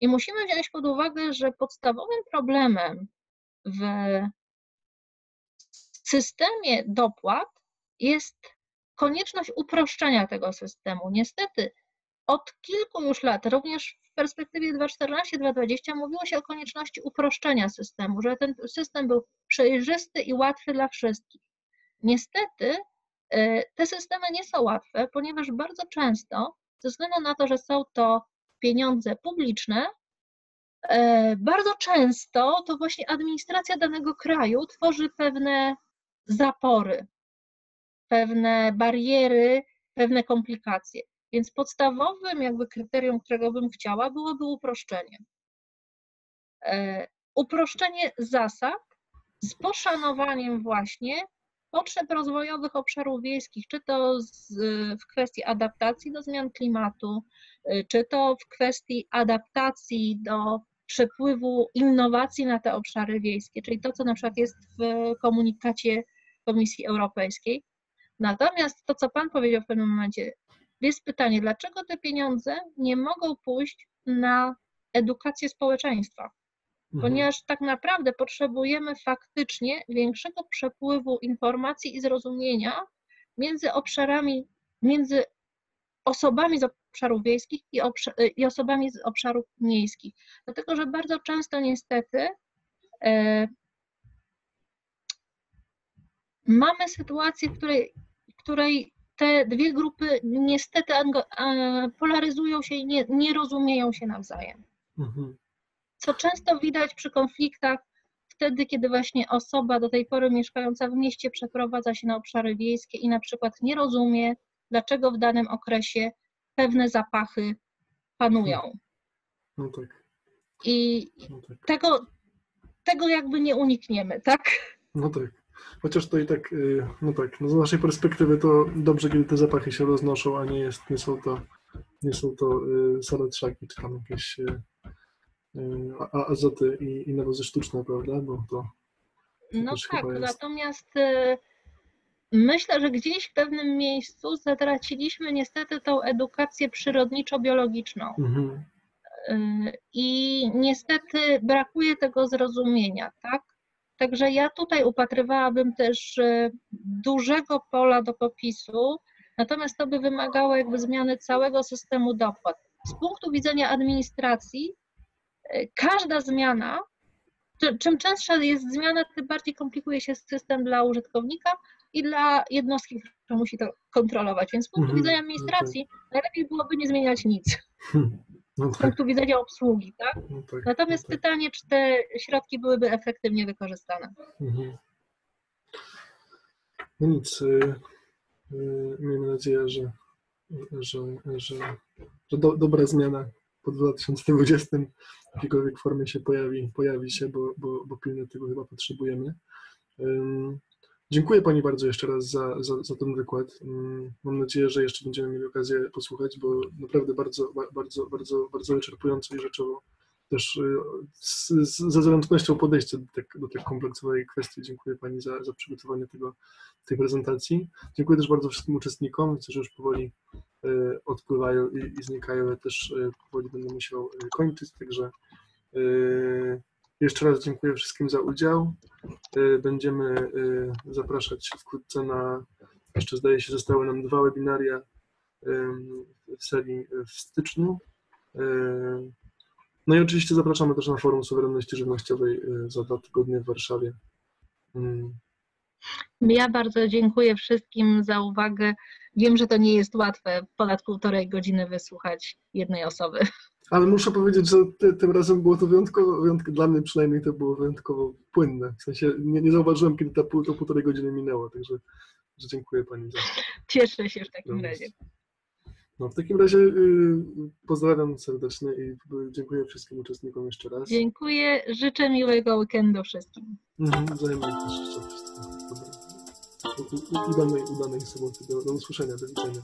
[SPEAKER 1] I musimy wziąć pod uwagę, że podstawowym problemem w systemie dopłat jest konieczność uproszczenia tego systemu. Niestety od kilku już lat, również w perspektywie 2014-2020 mówiło się o konieczności uproszczenia systemu, żeby ten system był przejrzysty i łatwy dla wszystkich. Niestety e, te systemy nie są łatwe, ponieważ bardzo często, ze względu na to, że są to pieniądze publiczne, e, bardzo często to właśnie administracja danego kraju tworzy pewne zapory, pewne bariery, pewne komplikacje. Więc podstawowym jakby kryterium, którego bym chciała, byłoby uproszczenie. E, uproszczenie zasad z poszanowaniem właśnie potrzeb rozwojowych obszarów wiejskich, czy to z, w kwestii adaptacji do zmian klimatu, e, czy to w kwestii adaptacji do przepływu innowacji na te obszary wiejskie, czyli to, co na przykład jest w komunikacie Komisji Europejskiej. Natomiast to, co Pan powiedział w pewnym momencie, jest pytanie, dlaczego te pieniądze nie mogą pójść na edukację społeczeństwa? Mhm. Ponieważ tak naprawdę potrzebujemy faktycznie większego przepływu informacji i zrozumienia między obszarami, między osobami z obszarów wiejskich i, i osobami z obszarów miejskich. Dlatego, że bardzo często niestety e, mamy sytuację, w której, w której te dwie grupy niestety polaryzują się i nie, nie rozumieją się nawzajem. Mhm. Co często widać przy konfliktach wtedy, kiedy właśnie osoba do tej pory mieszkająca w mieście przeprowadza się na obszary wiejskie i na przykład nie rozumie, dlaczego w danym okresie pewne zapachy panują.
[SPEAKER 2] No tak.
[SPEAKER 1] I no tak. Tego, tego jakby nie unikniemy, tak?
[SPEAKER 2] No tak. Chociaż to i tak, y, no tak, no z naszej perspektywy to dobrze, kiedy te zapachy się roznoszą, a nie jest, nie są to, nie są to y, same trzaki, czy tam jakieś y, azoty i, i nawozy sztuczne, prawda? Bo to
[SPEAKER 1] no tak, natomiast myślę, że gdzieś w pewnym miejscu zatraciliśmy niestety tą edukację przyrodniczo-biologiczną. Mhm. I niestety brakuje tego zrozumienia, tak? Także ja tutaj upatrywałabym też e, dużego pola do popisu, natomiast to by wymagało jakby zmiany całego systemu dopłat. Z punktu widzenia administracji, e, każda zmiana, czym częstsza jest zmiana, tym bardziej komplikuje się system dla użytkownika i dla jednostki, która musi to kontrolować. Więc z punktu mhm. widzenia administracji najlepiej byłoby nie zmieniać nic. <laughs> No z punktu widzenia obsługi, tak? No tak Natomiast no tak. pytanie, czy te środki byłyby efektywnie wykorzystane. Mhm.
[SPEAKER 2] No nic, y, y, miejmy nadzieję, że, że, że, że do, dobra zmiana po 2020 w jakiejkolwiek formie się pojawi, pojawi się, bo, bo, bo pilnie tego chyba potrzebujemy. Dziękuję Pani bardzo jeszcze raz za, za, za ten wykład. Mm, mam nadzieję, że jeszcze będziemy mieli okazję posłuchać, bo naprawdę bardzo, bardzo, bardzo, bardzo wyczerpująco i rzeczowo też y, z, ze zręcznością podejście do, tak, do tej kompleksowej kwestii. Dziękuję Pani za, za przygotowanie tego, tej prezentacji. Dziękuję też bardzo wszystkim uczestnikom. Że już powoli y, odpływają i, i znikają. Ja też y, powoli będę musiał kończyć, także jeszcze raz dziękuję wszystkim za udział. Y, będziemy y, zapraszać wkrótce na, jeszcze zdaje się, zostały nam dwa webinaria w serii w styczniu. Y, no i oczywiście zapraszamy też na forum suwerenności żywnościowej za dwa tygodnie w Warszawie.
[SPEAKER 1] Mm. Ja bardzo dziękuję wszystkim za uwagę. Wiem, że to nie jest łatwe ponad półtorej godziny wysłuchać jednej osoby.
[SPEAKER 2] Ale muszę powiedzieć, że ty, tym razem było to wyjątkowo, wyjątkowo, dla mnie przynajmniej to było wyjątkowo płynne. W sensie nie, nie zauważyłem, kiedy ta pół, to półtorej godziny minęło, także że dziękuję Pani za
[SPEAKER 1] Cieszę się w takim razie.
[SPEAKER 2] No w takim razie y, pozdrawiam serdecznie i dziękuję wszystkim uczestnikom jeszcze raz.
[SPEAKER 1] Dziękuję, życzę miłego weekendu wszystkim.
[SPEAKER 2] Mhm, wzajemnie też życzę Udanej, udanej soboty. Do, do usłyszenia, do widzenia.